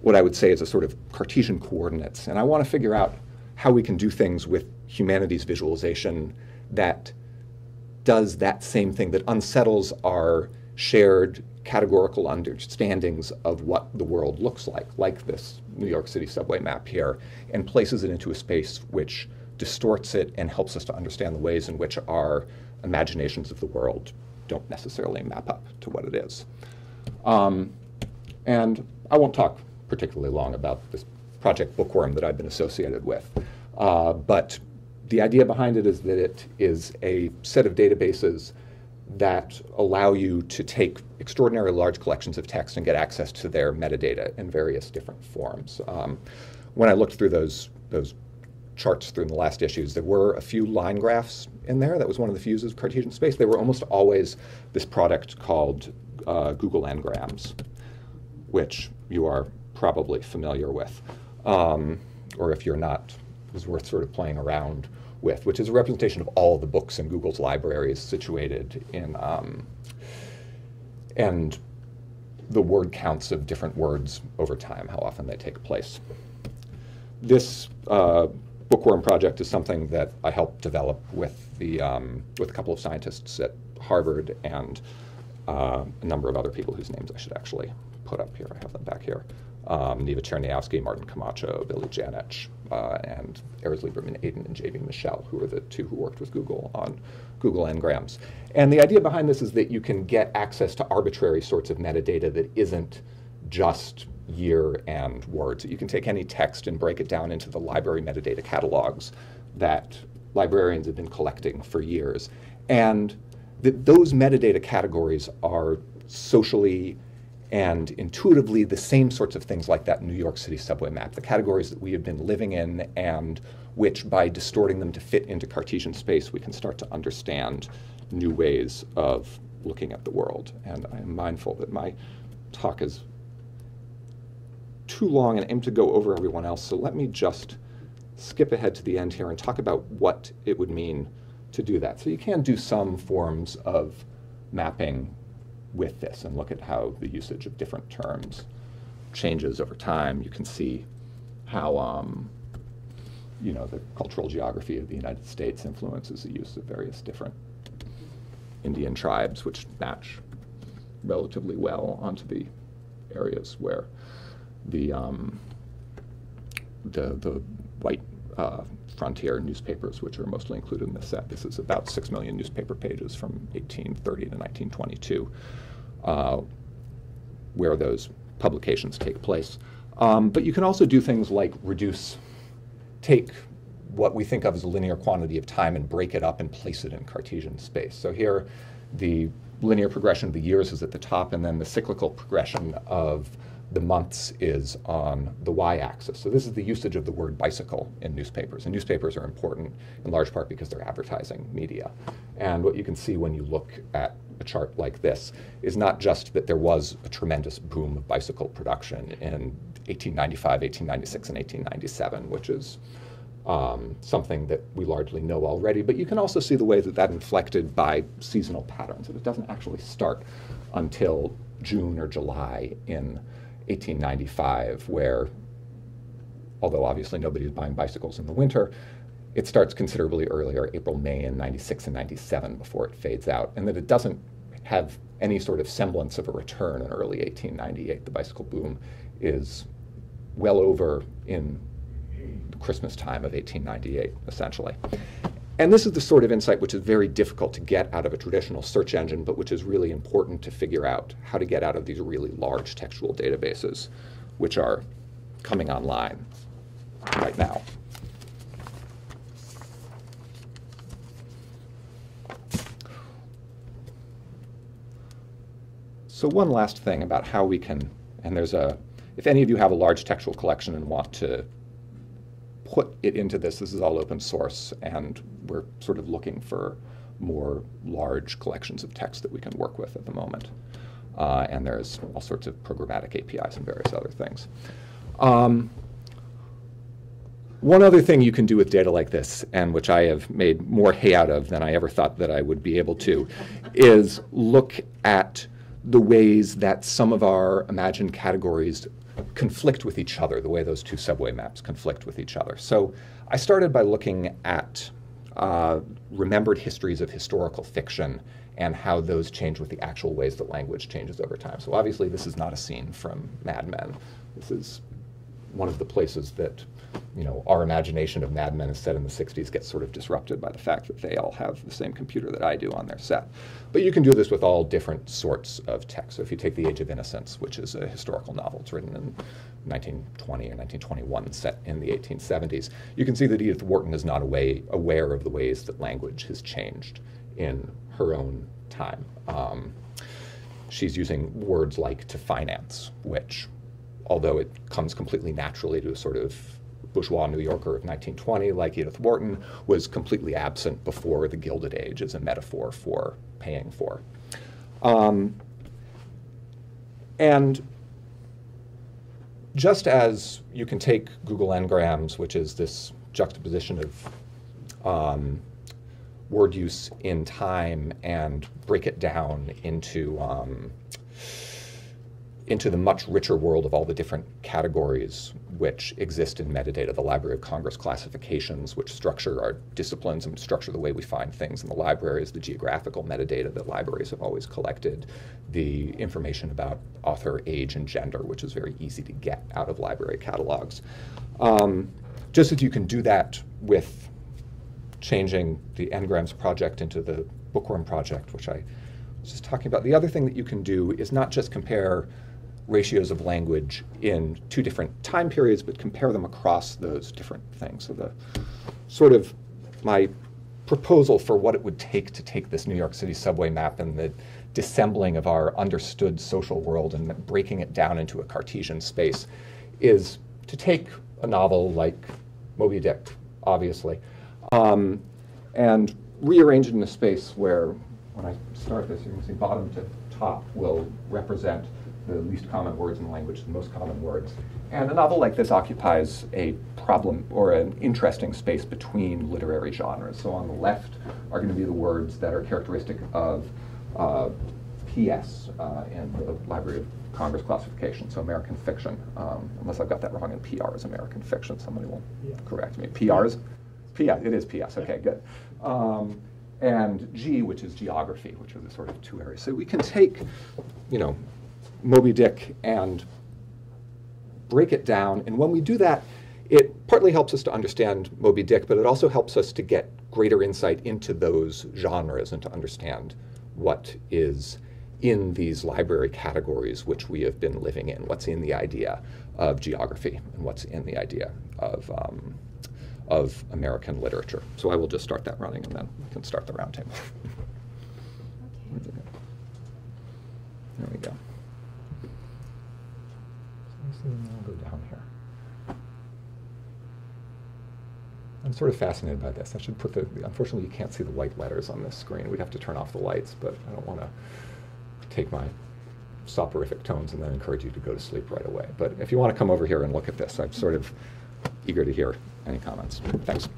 what I would say is a sort of Cartesian coordinates. And I want to figure out how we can do things with humanities visualization that does that same thing, that unsettles our shared categorical understandings of what the world looks like, like this New York City subway map here, and places it into a space which distorts it and helps us to understand the ways in which our imaginations of the world don't necessarily map up to what it is. Um, and I won't talk particularly long about this project Bookworm that I've been associated with. Uh, but the idea behind it is that it is a set of databases that allow you to take extraordinarily large collections of text and get access to their metadata in various different forms. Um, when I looked through those, those charts through the last issues, there were a few line graphs in there. That was one of the fuses of Cartesian space. They were almost always this product called uh, Google Ngrams, which you are probably familiar with, um, or if you're not, is worth sort of playing around with, which is a representation of all the books in Google's libraries situated in, um, and the word counts of different words over time, how often they take place. This uh, bookworm project is something that I helped develop with, the, um, with a couple of scientists at Harvard and uh, a number of other people whose names I should actually put up here. I have them back here um, Neva Cherniavsky, Martin Camacho, Billy Janitsch, uh, and Erez Lieberman Aiden and J.B. Michel, who are the two who worked with Google on Google Ngrams. And the idea behind this is that you can get access to arbitrary sorts of metadata that isn't just year and words. You can take any text and break it down into the library metadata catalogs that librarians have been collecting for years. And that those metadata categories are socially and intuitively the same sorts of things like that New York City subway map, the categories that we have been living in and which by distorting them to fit into Cartesian space, we can start to understand new ways of looking at the world. And I am mindful that my talk is too long and aim to go over everyone else, so let me just skip ahead to the end here and talk about what it would mean to do that. So you can do some forms of mapping with this and look at how the usage of different terms changes over time. You can see how, um, you know, the cultural geography of the United States influences the use of various different Indian tribes, which match relatively well onto the areas where the um, the, the white uh, frontier newspapers, which are mostly included in the set. This is about six million newspaper pages from 1830 to 1922, uh, where those publications take place. Um, but you can also do things like reduce, take what we think of as a linear quantity of time and break it up and place it in Cartesian space. So here, the linear progression of the years is at the top, and then the cyclical progression of the months is on the y-axis. So this is the usage of the word bicycle in newspapers. And newspapers are important in large part because they're advertising media. And what you can see when you look at a chart like this is not just that there was a tremendous boom of bicycle production in 1895, 1896, and 1897, which is um, something that we largely know already, but you can also see the way that that inflected by seasonal patterns. That it doesn't actually start until June or July in 1895, where, although obviously nobody is buying bicycles in the winter, it starts considerably earlier, April, May in 96 and 97 before it fades out, and that it doesn't have any sort of semblance of a return in early 1898. The bicycle boom is well over in Christmas time of 1898, essentially. And this is the sort of insight which is very difficult to get out of a traditional search engine, but which is really important to figure out how to get out of these really large textual databases, which are coming online right now. So one last thing about how we can, and there's a, if any of you have a large textual collection and want to put it into this. This is all open source, and we're sort of looking for more large collections of text that we can work with at the moment. Uh, and there's all sorts of programmatic APIs and various other things. Um, one other thing you can do with data like this, and which I have made more hay out of than I ever thought that I would be able to, is look at the ways that some of our imagined categories conflict with each other, the way those two subway maps conflict with each other. So I started by looking at uh, remembered histories of historical fiction and how those change with the actual ways that language changes over time. So obviously this is not a scene from Mad Men. This is one of the places that you know, our imagination of Mad Men is set in the 60s gets sort of disrupted by the fact that they all have the same computer that I do on their set. But you can do this with all different sorts of text. So if you take The Age of Innocence, which is a historical novel, it's written in 1920 or 1921, set in the 1870s, you can see that Edith Wharton is not away, aware of the ways that language has changed in her own time. Um, she's using words like to finance, which, although it comes completely naturally to a sort of bourgeois New Yorker of 1920, like Edith Wharton, was completely absent before the Gilded Age as a metaphor for paying for. Um, and just as you can take Google Ngrams, which is this juxtaposition of um, word use in time, and break it down into um, into the much richer world of all the different categories which exist in metadata, the Library of Congress classifications, which structure our disciplines and structure the way we find things in the libraries, the geographical metadata that libraries have always collected, the information about author age and gender, which is very easy to get out of library catalogs. Um, just as you can do that with changing the Ngrams project into the Bookworm project, which I was just talking about. The other thing that you can do is not just compare ratios of language in two different time periods, but compare them across those different things. So the sort of my proposal for what it would take to take this New York City subway map and the dissembling of our understood social world and breaking it down into a Cartesian space is to take a novel like Moby Dick, obviously, um, and rearrange it in a space where, when I start this, you can see bottom to top will represent the least common words in the language, the most common words. And a novel like this occupies a problem or an interesting space between literary genres. So on the left are going to be the words that are characteristic of uh, PS uh, in the Library of Congress classification, so American fiction. Um, unless I've got that wrong, and PR is American fiction. Somebody will correct me. PR is PS. It is PS. Okay, good. Um, and G, which is geography, which are the sort of two areas. So we can take, you know, Moby Dick and break it down. And when we do that, it partly helps us to understand Moby Dick, but it also helps us to get greater insight into those genres and to understand what is in these library categories which we have been living in, what's in the idea of geography and what's in the idea of, um, of American literature. So I will just start that running and then we can start the roundtable. There we go. I'll go down here. I'm sort of fascinated by this. I should put the, unfortunately, you can't see the white letters on this screen. We'd have to turn off the lights, but I don't want to take my soporific tones and then encourage you to go to sleep right away. But if you want to come over here and look at this, I'm sort of eager to hear any comments. Thanks.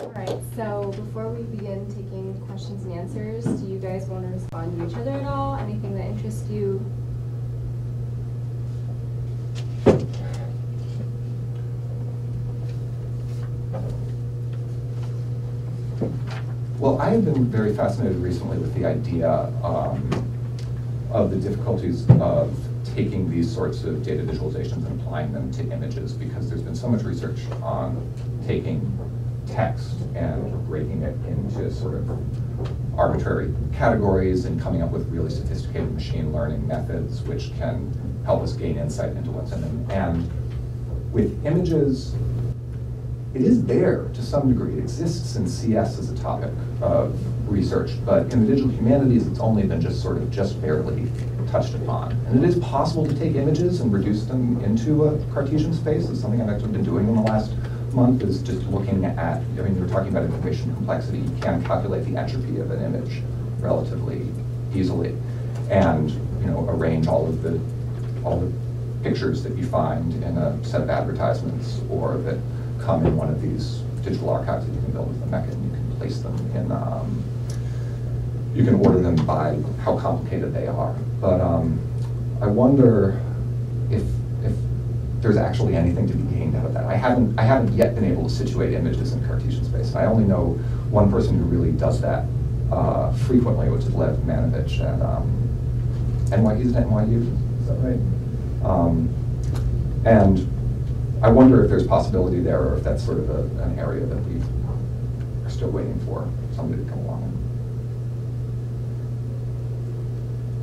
All right, so before we begin taking questions and answers, do you guys want to respond to each other at all? Anything that interests you? Well, I have been very fascinated recently with the idea um, of the difficulties of taking these sorts of data visualizations and applying them to images because there's been so much research on taking text and breaking it into sort of arbitrary categories and coming up with really sophisticated machine learning methods which can help us gain insight into what's in them. And with images, it is there to some degree. It exists in CS as a topic of research, but in the digital humanities, it's only been just sort of just barely touched upon. And it is possible to take images and reduce them into a Cartesian space. It's something I've actually been doing in the last month is just looking at, I mean, you were talking about information complexity. You can calculate the entropy of an image relatively easily and, you know, arrange all of the, all the pictures that you find in a set of advertisements or that come in one of these digital archives that you can build with you can place them in, um, you can order them by how complicated they are. But um, I wonder if, if there's actually anything to be gained out of that. I haven't, I haven't yet been able to situate images in Cartesian space. I only know one person who really does that uh, frequently, which is Lev Manovich at um, NYU. He's at NYU, is that right? Um, and I wonder if there's possibility there or if that's sort of a, an area that we are still waiting for somebody to come along.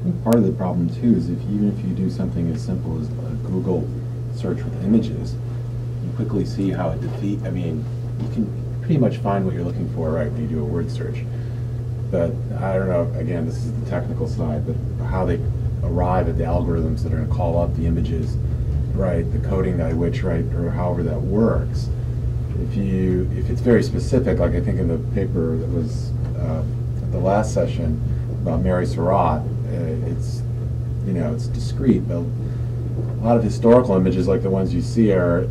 Think part of the problem too is if even if you do something as simple as a Google search with images, you quickly see how it defeat. I mean, you can pretty much find what you're looking for right when you do a word search. But I don't know. Again, this is the technical side, but how they arrive at the algorithms that are going to call up the images, right? The coding that which right or however that works. If you if it's very specific, like I think in the paper that was uh, at the last session about Mary Surratt, uh, it's you know it's discrete, but a lot of historical images like the ones you see are uh,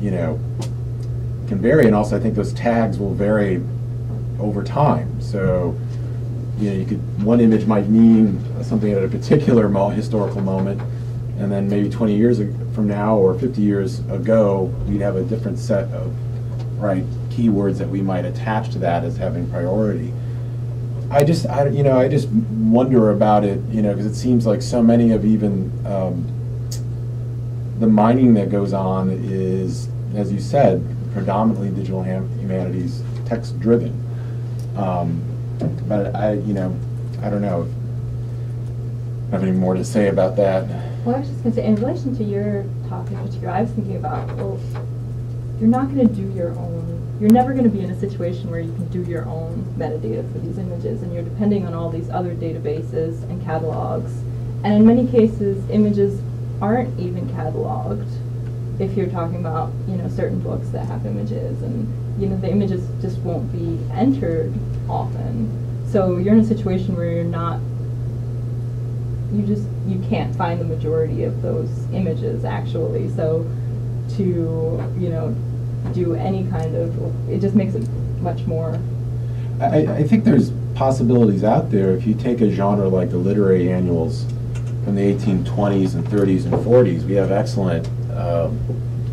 you know can vary, and also I think those tags will vary over time. So you know you could one image might mean something at a particular mo historical moment, and then maybe 20 years from now or 50 years ago, we'd have a different set of right keywords that we might attach to that as having priority. I just, I, you know, I just wonder about it, you know, because it seems like so many of even um, the mining that goes on is, as you said, predominantly digital humanities, text driven. Um, but I, you know, I don't know. Have any more to say about that. Well, I was just going to say, in relation to your topic in particular, I was thinking about, well, you're not going to do your own, you're never going to be in a situation where you can do your own metadata for these images, and you're depending on all these other databases and catalogs. And in many cases, images aren't even cataloged if you're talking about, you know, certain books that have images, and, you know, the images just won't be entered often. So you're in a situation where you're not you just you can't find the majority of those images actually so to you know do any kind of, it just makes it much more, I, I think there's possibilities out there if you take a genre like the literary annuals from the 1820s and 30s and 40s. We have excellent um,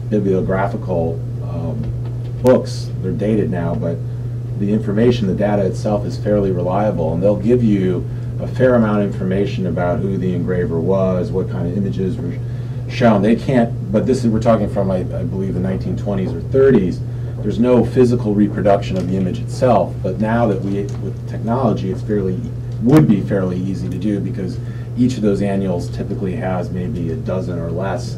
bibliographical um, books. They're dated now, but the information, the data itself is fairly reliable, and they'll give you a fair amount of information about who the engraver was, what kind of images were shown. They can't, but this is, we're talking from, I, I believe, the 1920s or 30s. There's no physical reproduction of the image itself, but now that we, with technology, it's fairly, would be fairly easy to do because each of those annuals typically has maybe a dozen or less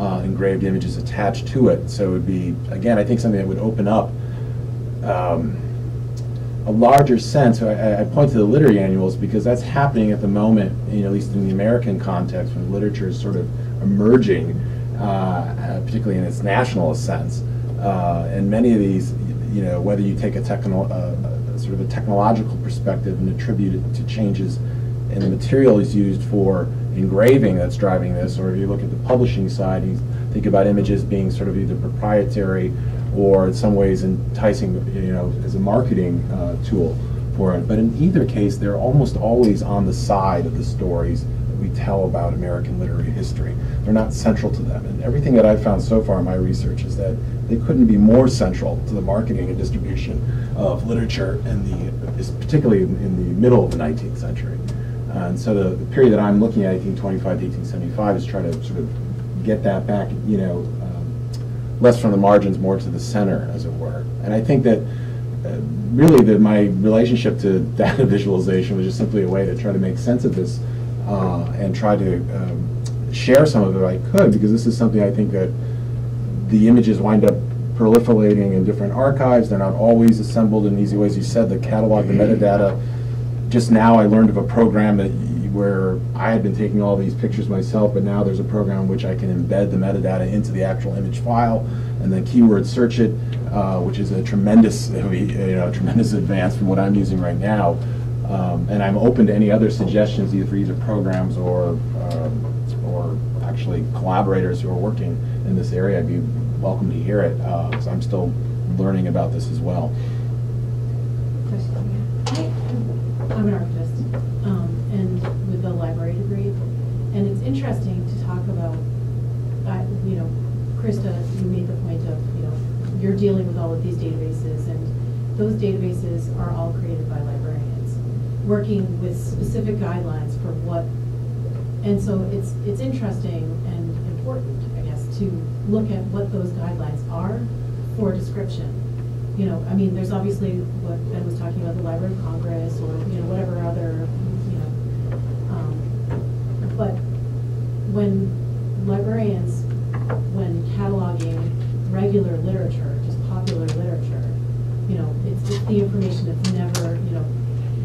uh, engraved images attached to it. So it would be, again, I think something that would open up um, a larger sense. I, I point to the literary annuals because that's happening at the moment, you know, at least in the American context, when literature is sort of emerging, uh, particularly in its nationalist sense. Uh, and many of these, you know, whether you take a techno, uh, sort of a technological perspective and attribute it to changes in the materials used for engraving that's driving this, or if you look at the publishing side, you think about images being sort of either proprietary or in some ways enticing, you know, as a marketing uh, tool for it. But in either case, they're almost always on the side of the stories that we tell about American literary history. They're not central to them. And everything that I've found so far in my research is that they couldn't be more central to the marketing and distribution of literature in the, particularly in the middle of the 19th century. Uh, and so the, the, period that I'm looking at, 1825 to 1875, is trying to sort of get that back, you know, less from the margins, more to the center, as it were. And I think that uh, really that my relationship to data visualization was just simply a way to try to make sense of this uh, and try to um, share some of it I could, because this is something I think that the images wind up proliferating in different archives. They're not always assembled in easy ways. You said the catalog, the metadata just now I learned of a program that where I had been taking all these pictures myself, but now there's a program which I can embed the metadata into the actual image file and then keyword search it, uh, which is a tremendous, you know, tremendous advance from what I'm using right now. Um, and I'm open to any other suggestions, either for either programs or um, or actually collaborators who are working in this area. I'd be welcome to hear it because uh, I'm still learning about this as well. I'm an archivist, um, and with a library degree. And it's interesting to talk about, you know, Christa, you made the point of, you know, you're dealing with all of these databases, and those databases are all created by librarians, working with specific guidelines for what, and so it's, it's interesting and important, I guess, to look at what those guidelines are for description. You know, I mean, there's obviously what Ben was talking about, the Library of Congress or, you know, whatever other, you know, um, but when librarians, when cataloging regular literature, just popular literature, you know, it's, it's the information that's never, you know,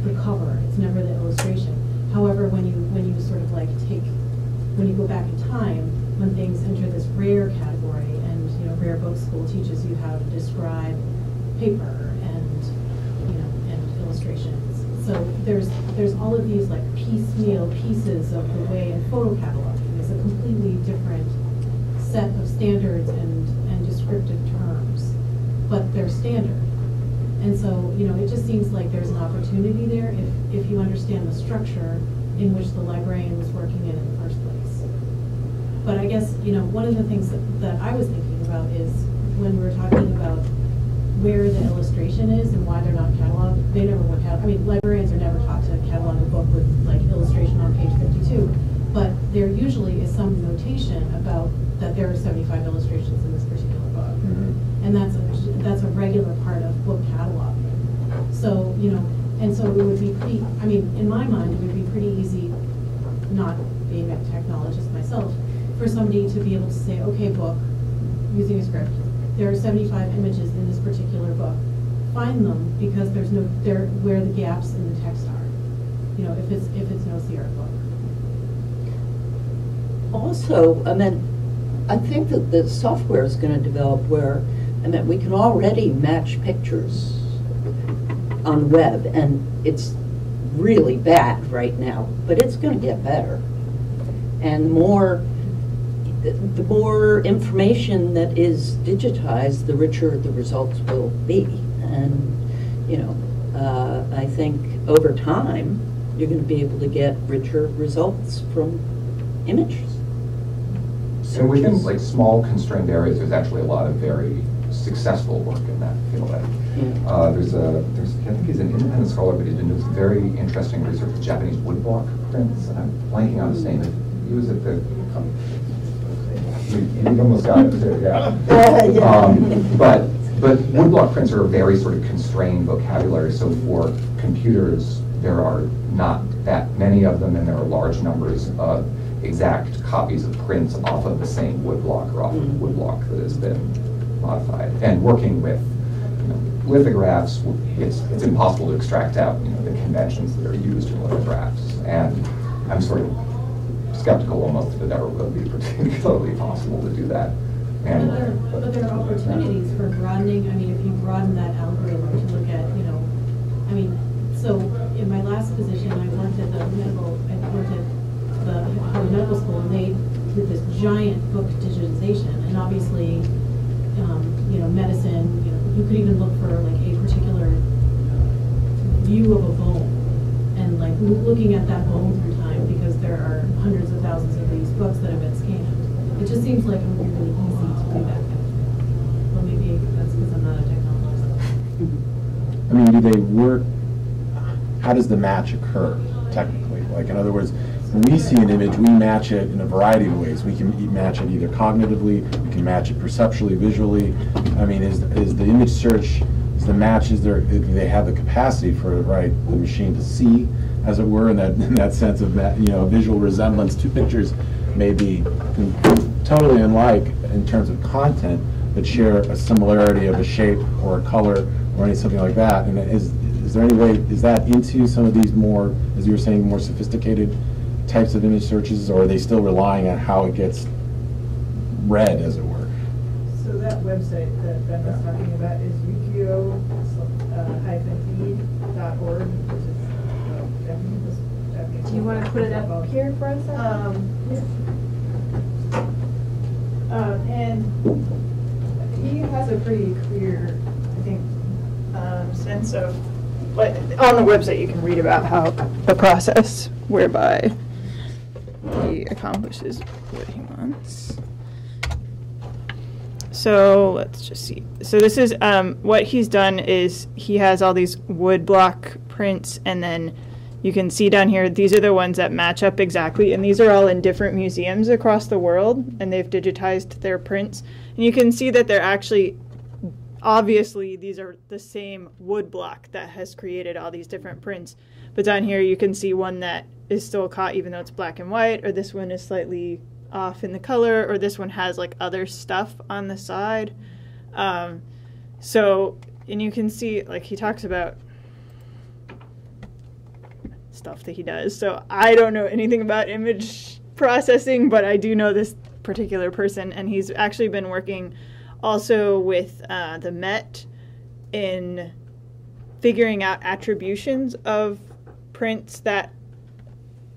the cover, it's never the illustration. However, when you, when you sort of like take, when you go back in time, when things enter this rare category, and, you know, Rare Book School teaches you how to describe paper and you know and illustrations. So there's there's all of these like piecemeal pieces of the way and photo cataloging is a completely different set of standards and and descriptive terms, but they're standard. And so you know it just seems like there's an opportunity there if if you understand the structure in which the librarian was working in in the first place. But I guess you know one of the things that, that I was thinking about is when we're talking about where the illustration is and why they're not cataloged. They never were cataloged. I mean, librarians are never taught to catalog a book with like illustration on page 52, but there usually is some notation about that there are 75 illustrations in this particular book, mm -hmm. and that's a, that's a regular part of book cataloging. So you know, and so it would be pretty. I mean, in my mind, it would be pretty easy, not being a technologist myself, for somebody to be able to say, okay, book, using a script there are 75 images in this particular book. Find them because there's no there where the gaps in the text are. You know, if it's if it's no Sierra book. Also, I mean, I think that the software is going to develop where, I mean, we can already match pictures on the web, and it's really bad right now, but it's going to get better. And more the more information that is digitized, the richer the results will be. And, you know, uh, I think over time, you're going to be able to get richer results from images. And within like small constrained areas, there's actually a lot of very successful work in that field. Yeah. Uh, there's a, there's, I think he's an independent scholar, but he's been doing some very interesting research with Japanese woodblock prints. And I'm blanking on his name. He was at the, he he almost got it too, yeah. Um, But, but woodblock prints are a very sort of constrained vocabulary, so for computers, there are not that many of them, and there are large numbers of exact copies of prints off of the same woodblock or off of Mm. woodblock that has been modified. And working with you know, lithographs, it's, it's impossible to extract out, you know, the conventions that are used in lithographs. And I'm sort of skeptical almost if it ever will be particularly possible to do that. But And there, but there are opportunities for broadening, I mean, if you broaden that algorithm to look at, you know, I mean, so in my last position, I worked at the medical, I worked at the Harvard Medical School, and they did this giant book digitization, and obviously, um, you know, medicine, you know, you could even look for like a particular view of a bone, and like looking at that bone through time, because there are hundreds of thousands of these books that have been scanned. It just seems like it would be really easy to do that. Well, maybe that's because I'm not a technologist. I mean, do they work, how does the match occur technically? Like, in other words, when we see an image, we match it in a variety of ways. We can match it either cognitively, we can match it perceptually, visually. I mean, is, is the image search, is the match, is there, they have the capacity for, right, the machine to see, as it were, in that, in that sense of, you know, visual resemblance? to pictures may be totally unlike in terms of content, but share a similarity of a shape or a color or any, something like that. And is, is there any way, is that into some of these more, as you were saying, more sophisticated types of image searches, or are they still relying on how it gets read, as it were? So that website that Ben was talking about is ukiyo-e org. Do you want to put it up here for us? Um, um, and he has a pretty clear, I think, um, sense of, but on the website, you can read about how the process whereby he accomplishes what he wants. So let's just see. So this is um, what he's done is he has all these wood block prints, and then you can see down here these are the ones that match up exactly, and these are all in different museums across the world, and they've digitized their prints, and you can see that they're actually obviously these are the same wood block that has created all these different prints. But down here you can see one that is still caught even though it's black and white, or this one is slightly off in the color, or this one has like other stuff on the side. Um, so, and you can see like he talks about stuff that he does. So I don't know anything about image processing, but I do know this particular person, and he's actually been working also with uh, the Met in figuring out attributions of prints that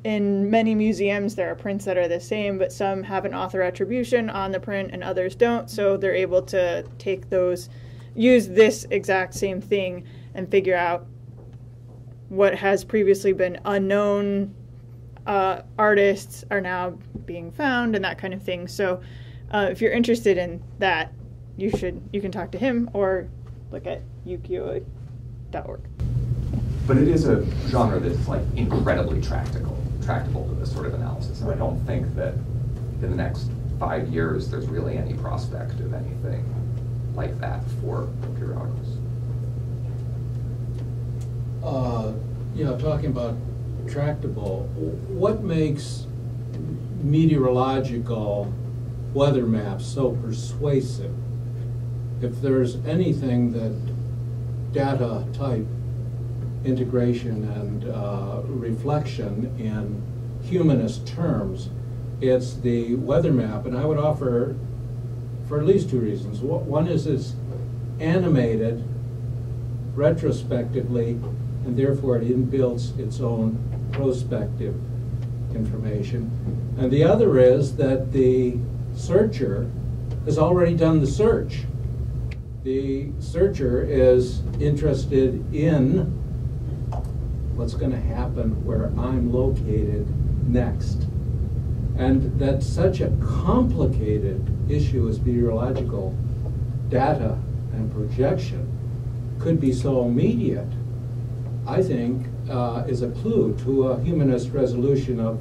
in many museums there are prints that are the same but some have an author attribution on the print and others don't so they're able to take those use this exact same thing and figure out what has previously been unknown uh, artists are now being found and that kind of thing. So uh, if you're interested in that you should you can talk to him or look at ukiyo-e.org But it is a genre that's like incredibly tractable, tractable to this sort of analysis. And I don't think that in the next five years, there's really any prospect of anything like that for periodicals. uh, you know, talking about tractable, what makes meteorological weather maps so persuasive? If there's anything that data type integration and uh, reflection in humanist terms, it's the weather map, and I would offer for at least two reasons. One is it's animated retrospectively, and therefore it inbuilds its own prospective information. And the other is that the searcher has already done the search. The searcher is interested in what's going to happen where I'm located next. And that such a complicated issue as meteorological data and projection could be so immediate, I think, uh, is a clue to a humanist resolution of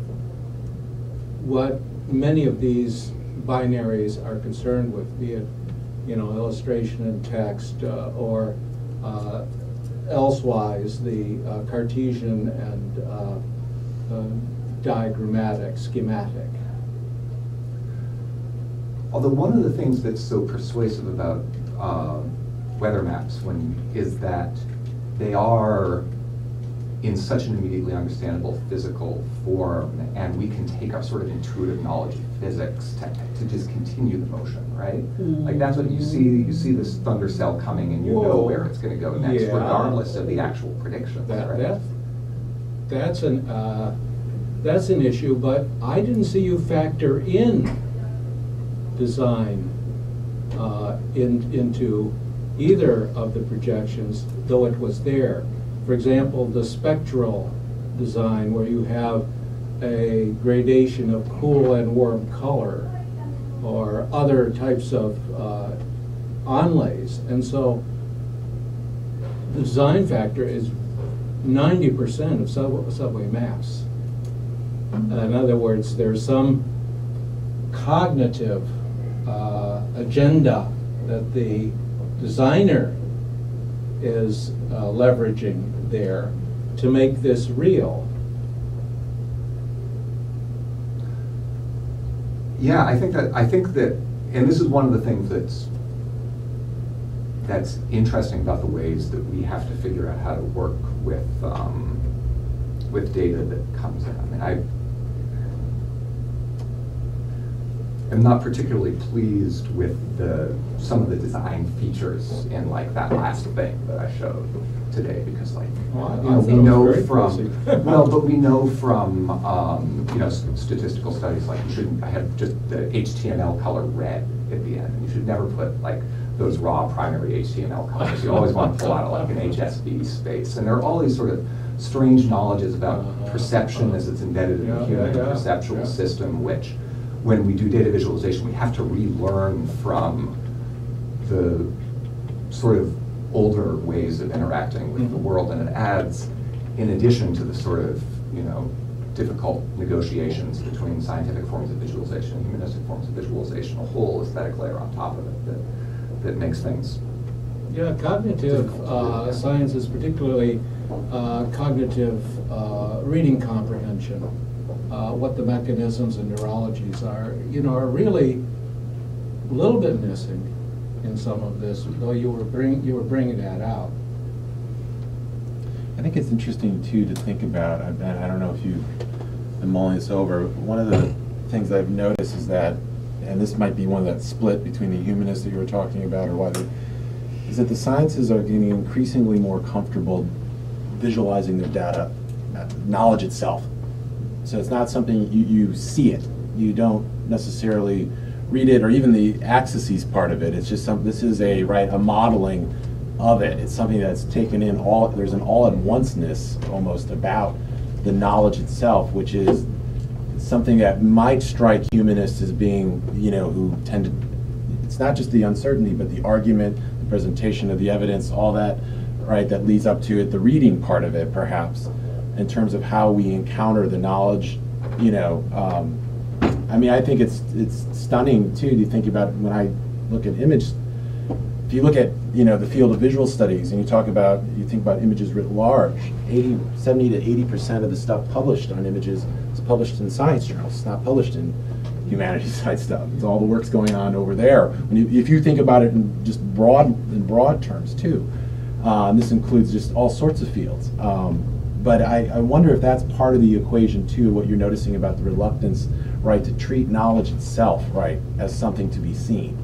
what many of these binaries are concerned with, be it, you know, illustration and text, uh, or uh, elsewise, the uh, Cartesian and uh, uh, diagrammatic, schematic. Although one of the things that's so persuasive about uh, weather maps when is that they are in such an immediately understandable physical form, and we can take our sort of intuitive knowledge of physics to, to just continue the motion, right? Like that's what you see. You see this thunder cell coming, and you know where it's going to go next, Yeah. regardless of the actual predictions. That, right? that, that's an, uh, that's an issue, but I didn't see you factor in design uh, in, into either of the projections, though it was there. For example, the spectral design where you have a gradation of cool and warm color or other types of uh, onlays. And so the design factor is ninety percent of sub- subway maps. In other words, there's some cognitive uh, agenda that the designer is uh, leveraging there to make this real. Yeah, I think that I think that, and this is one of the things that's that's interesting about the ways that we have to figure out how to work with um, with data that comes in. I mean, I am not particularly pleased with the some of the design features in like that last thing that I showed today because like you know, we know from well, but we know from um, you know s- statistical studies like you shouldn't. I had just the HTML color red at the end, and you should never put like those raw primary HTML colors. You always want to pull out like an HSV space, and there are all these sort of strange knowledges about Uh-huh. perception as it's embedded in the human yeah, yeah, perceptual yeah. system, which when we do data visualization, we have to relearn from the sort of older ways of interacting with the Mhm. world, and it adds, in addition to the sort of, you know, difficult negotiations between scientific forms of visualization and humanistic forms of visualization, a whole aesthetic layer on top of it that, that makes things Yeah, cognitive Difficult to do, uh, sciences, particularly uh, cognitive uh, reading comprehension, uh, what the mechanisms and neurologies are, you know, are really a little bit missing in some of this, though you were bring, you were bringing that out. I think it's interesting too to think about, I I don't know if you've been mulling this over, one of the things I've noticed is that, and this might be one of that split between the humanists that you were talking about or whether, is that the sciences are getting increasingly more comfortable visualizing their data, uh, knowledge itself. So it's not something, you, you see it, you don't necessarily read it or even the axes part of it. It's just some, this is a, right, a modeling of it. It's something that's taken in all, there's an all-at-onceness almost about the knowledge itself, which is something that might strike humanists as being, you know, who tend to, it's not just the uncertainty, but the argument, the presentation of the evidence, all that, right, that leads up to it, the reading part of it perhaps, in terms of how we encounter the knowledge, you know, um, I mean, I think it's, it's stunning too, to think about when I look at image, if you look at, you know, the field of visual studies and you talk about, you think about images writ large, 80, 70 to 80% of the stuff published on images is published in science journals. It's not published in humanities side stuff. It's all the work's going on over there. When you, if you think about it in just broad, in broad terms too, uh, this includes just all sorts of fields. Um, but I, I wonder if that's part of the equation too, what you're noticing about the reluctance, right, to treat knowledge itself, right, as something to be seen.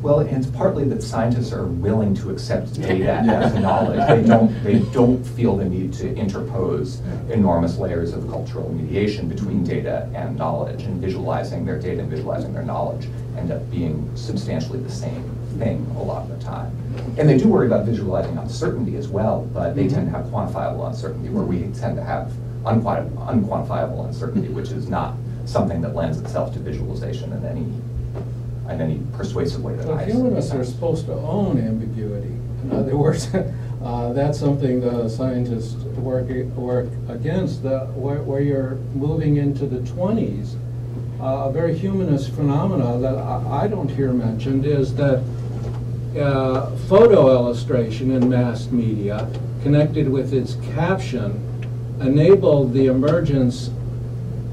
Well, and it's partly that scientists are willing to accept data as knowledge. They don't, they don't feel the need to interpose enormous layers of cultural mediation between data and knowledge, and visualizing their data and visualizing their knowledge end up being substantially the same thing a lot of the time. And they do worry about visualizing uncertainty as well, but they tend to have quantifiable uncertainty, where we tend to have unquanti- unquantifiable uncertainty, which is not something that lends itself to visualization in any in any persuasive way that Well, I humanists are supposed to own ambiguity. In other words, uh, that's something the scientists work, work against, the, where, where you're moving into the 20s. Uh, a very humanist phenomena that I, I don't hear mentioned is that uh, photo illustration in mass media, connected with its caption, enabled the emergence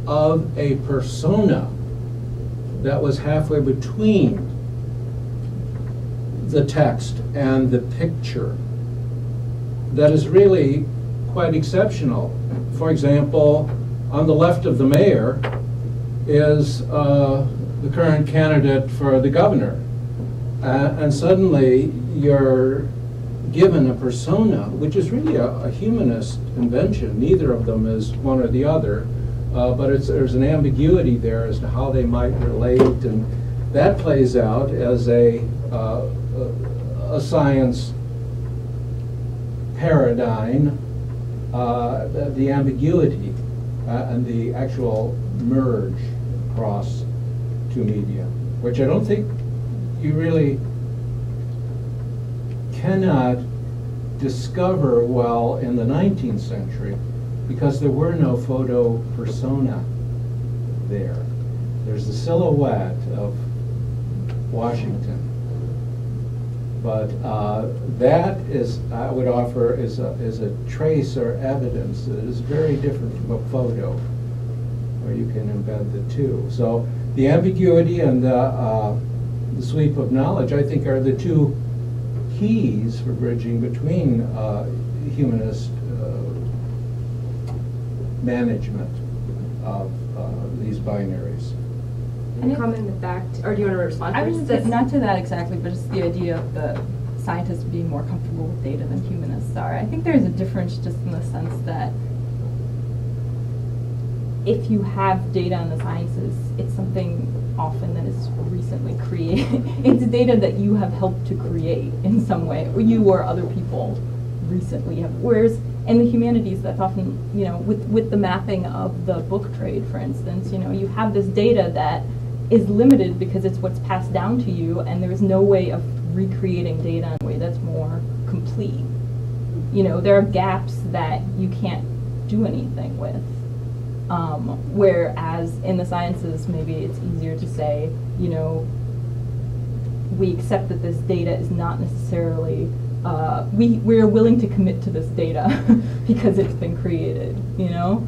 of a persona that was halfway between the text and the picture that is really quite exceptional. For example, on the left of the mayor is uh, the current candidate for the governor. Uh, and suddenly you're given a persona, which is really a, a humanist invention. Neither of them is one or the other. Uh, but it's, there's an ambiguity there as to how they might relate, and that plays out as a, uh, a, a science paradigm, uh, the, the, ambiguity uh, and the actual merge across two media, which I don't think you really cannot discover well in the 19th century because there were no photo persona there. There's the silhouette of Washington. But uh, that is, I would offer, is a, is a trace or evidence that is very different from a photo, where you can embed the two. So the ambiguity and the, uh, the sweep of knowledge, I think, are the two keys for bridging between uh, humanist management of uh, these binaries. Any comment in the back, or do you want to respond I first? was just, not to that exactly, but just the idea of the scientists being more comfortable with data than humanists are. I think there's a difference just in the sense that if you have data in the sciences, it's something often that is recently created. it's data that you have helped to create in some way, or you or other people recently have. Whereas in the humanities, that's often, you know, with, with the mapping of the book trade, for instance, you know, you have this data that is limited because it's what's passed down to you, and there's no way of recreating data in a way that's more complete. You know, there are gaps that you can't do anything with. Um, whereas in the sciences, maybe it's easier to say, you know, we accept that this data is not necessarily uh, we we're willing to commit to this data because it's been created. You know.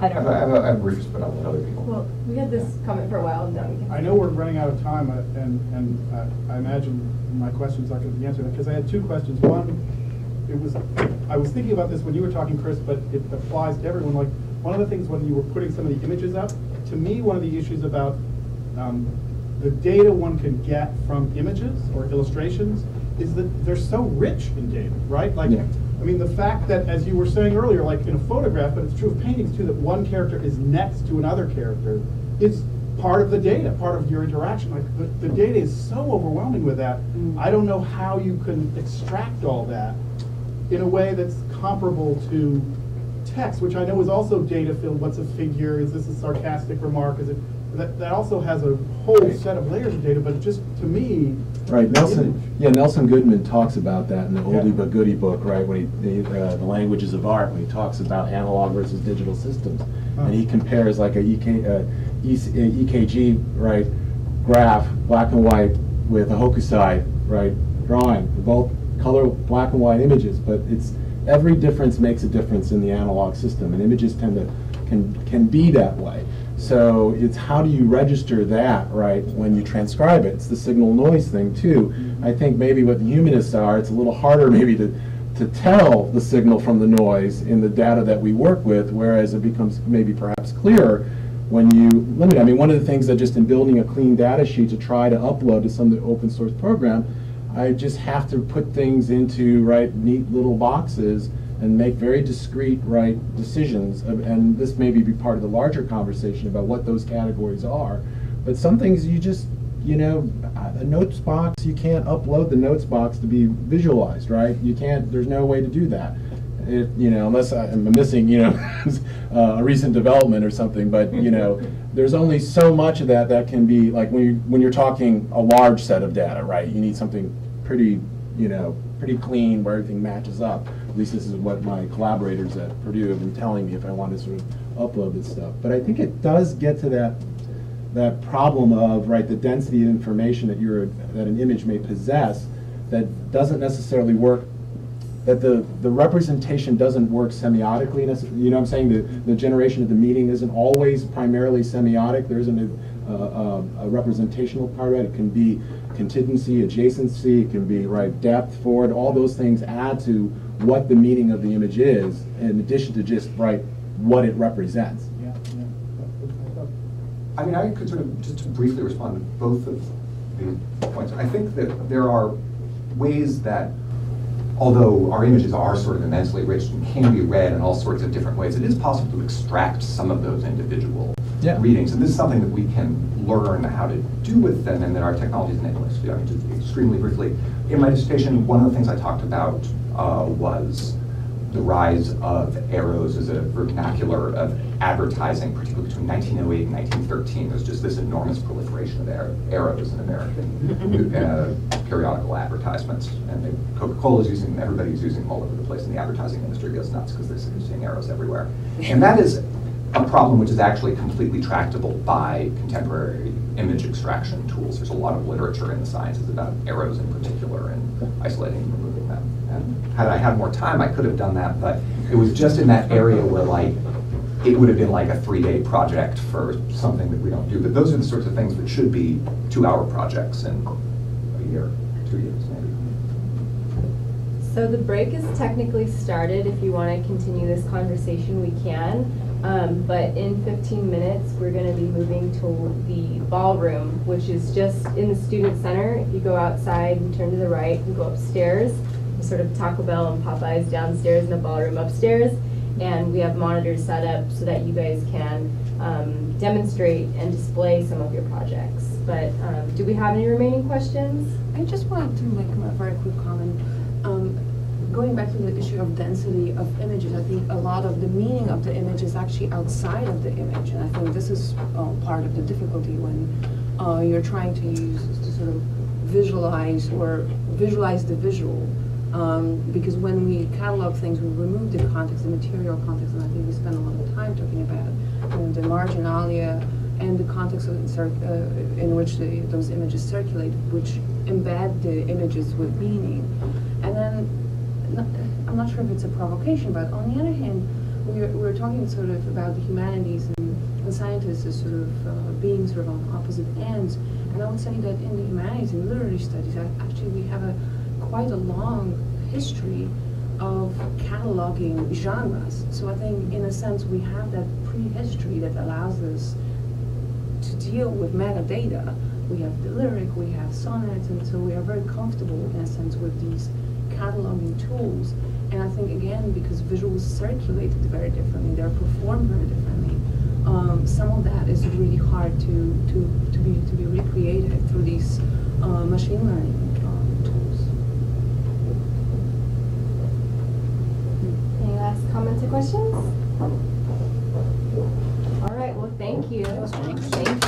I don't know. I have a, I have a brief, but I'll let other people. Well, we had this comment for a while, and then we can. I know we're running out of time, uh, and, and uh, I imagine my questions aren't going to be answered, because I had two questions. One, it was, I was thinking about this when you were talking, Chris, but it applies to everyone. Like, one of the things when you were putting some of the images up, to me, one of the issues about um, the data one can get from images or illustrations is that they're so rich in data, right? Like, yeah. I mean, the fact that, as you were saying earlier, like in a photograph, but it's true of paintings too, that one character is next to another character is part of the data, part of your interaction. Like, the, the data is so overwhelming with that. Mm. I don't know how you can extract all that in a way that's comparable to text, which I know is also data filled. What's a figure? Is this a sarcastic remark? Is it that, that also has a whole right. set of layers of data, but just to me, right? Nelson, yeah, Nelson Goodman talks about that in the oldie yeah. but goodie book, right? When he the, uh, the languages of art, when he talks about analog versus digital systems, oh. and he compares like a EK, uh, EKG right graph, black and white, with a Hokusai right drawing, both color black and white images, but it's every difference makes a difference in the analog system, and images tend to can can be that way. So it's how do you register that, right, when you transcribe it? It's the signal noise thing, too. I think maybe what the humanists are, it's a little harder maybe to, to tell the signal from the noise in the data that we work with, whereas it becomes maybe perhaps clearer when you limit, I mean, one of the things that just in building a clean data sheet to try to upload to some of the open source program, I just have to put things into, right, neat little boxes and make very discrete, right, decisions. And this maybe be part of the larger conversation about what those categories are. But some things you just, you know, a notes box, you can't upload the notes box to be visualized, right? You can't, there's no way to do that. It, you know, unless I'm missing, you know, uh, a recent development or something, but, you know, there's only so much of that that can be, like, when you, when you're talking a large set of data, right? You need something pretty, you know, pretty clean where everything matches up. At least this is what my collaborators at Purdue have been telling me if I want to sort of upload this stuff. But I think it does get to that that problem of right the density of information that you're that an image may possess that doesn't necessarily work that the, the representation doesn't work semiotically. You know what I'm saying? The, the generation of the meaning isn't always primarily semiotic. There isn't a, a, a representational part of it. It can be contingency, adjacency, it can be right depth, forward. All those things add to what the meaning of the image is, in addition to just right what it represents. Yeah, yeah. I mean, I could sort of, just to briefly respond to both of the points. I think that there are ways that, although our images are sort of immensely rich and can be read in all sorts of different ways, it is possible to extract some of those individual Yeah. readings. And this is something that we can learn how to do with them and that our technologies enable us to do. I mean, just extremely briefly, in my dissertation, one of the things I talked about uh, was the rise of arrows as a vernacular of advertising, particularly between 1908 and 1913. There's just this enormous proliferation of arrows in American uh, periodical advertisements. And Coca-Cola is using them, everybody's using them all over the place, and the advertising industry goes nuts because they're seeing arrows everywhere. And that is a problem which is actually completely tractable by contemporary image extraction tools. There's a lot of literature in the sciences about arrows in particular and isolating and removing them. And had I had more time, I could have done that, but it was just in that area where like, it would have been like a three-day project for something that we don't do. But those are the sorts of things that should be two-hour projects in a year, two years maybe. So the break is technically started. If you want to continue this conversation, we can. Um, but in 15 minutes, we're going to be moving to the ballroom, which is just in the student center. If you go outside and turn to the right and go upstairs, sort of Taco Bell and Popeyes downstairs and the ballroom upstairs. And we have monitors set up so that you guys can um, demonstrate and display some of your projects. But um, do we have any remaining questions? I just wanted to make a very quick comment. Going back to the issue of density of images, I think a lot of the meaning of the image is actually outside of the image, and I think this is uh, part of the difficulty when uh, you're trying to use to sort of visualize or visualize the visual. Um, because when we catalog things, we remove the context, the material context, and I think we spend a lot of time talking about you know, the marginalia and the context of, uh, in which the, those images circulate, which embed the images with meaning. And then, not, I'm not sure if it's a provocation, but on the other hand, we were, we were talking sort of about the humanities and, and scientists as sort of uh, being sort of on opposite ends. And I would say that in the humanities and literary studies, actually we have a quite a long history of cataloging genres. So I think, in a sense, we have that prehistory that allows us to deal with metadata. We have the lyric, we have sonnets, and so we are very comfortable, in a sense, with these cataloging tools. And I think, again, because visuals circulated very differently, they're performed very differently, um, some of that is really hard to, to, to, be, to be recreated through these uh, machine learning um, tools. Any last comments or questions? All right, well, thank you. Thank you.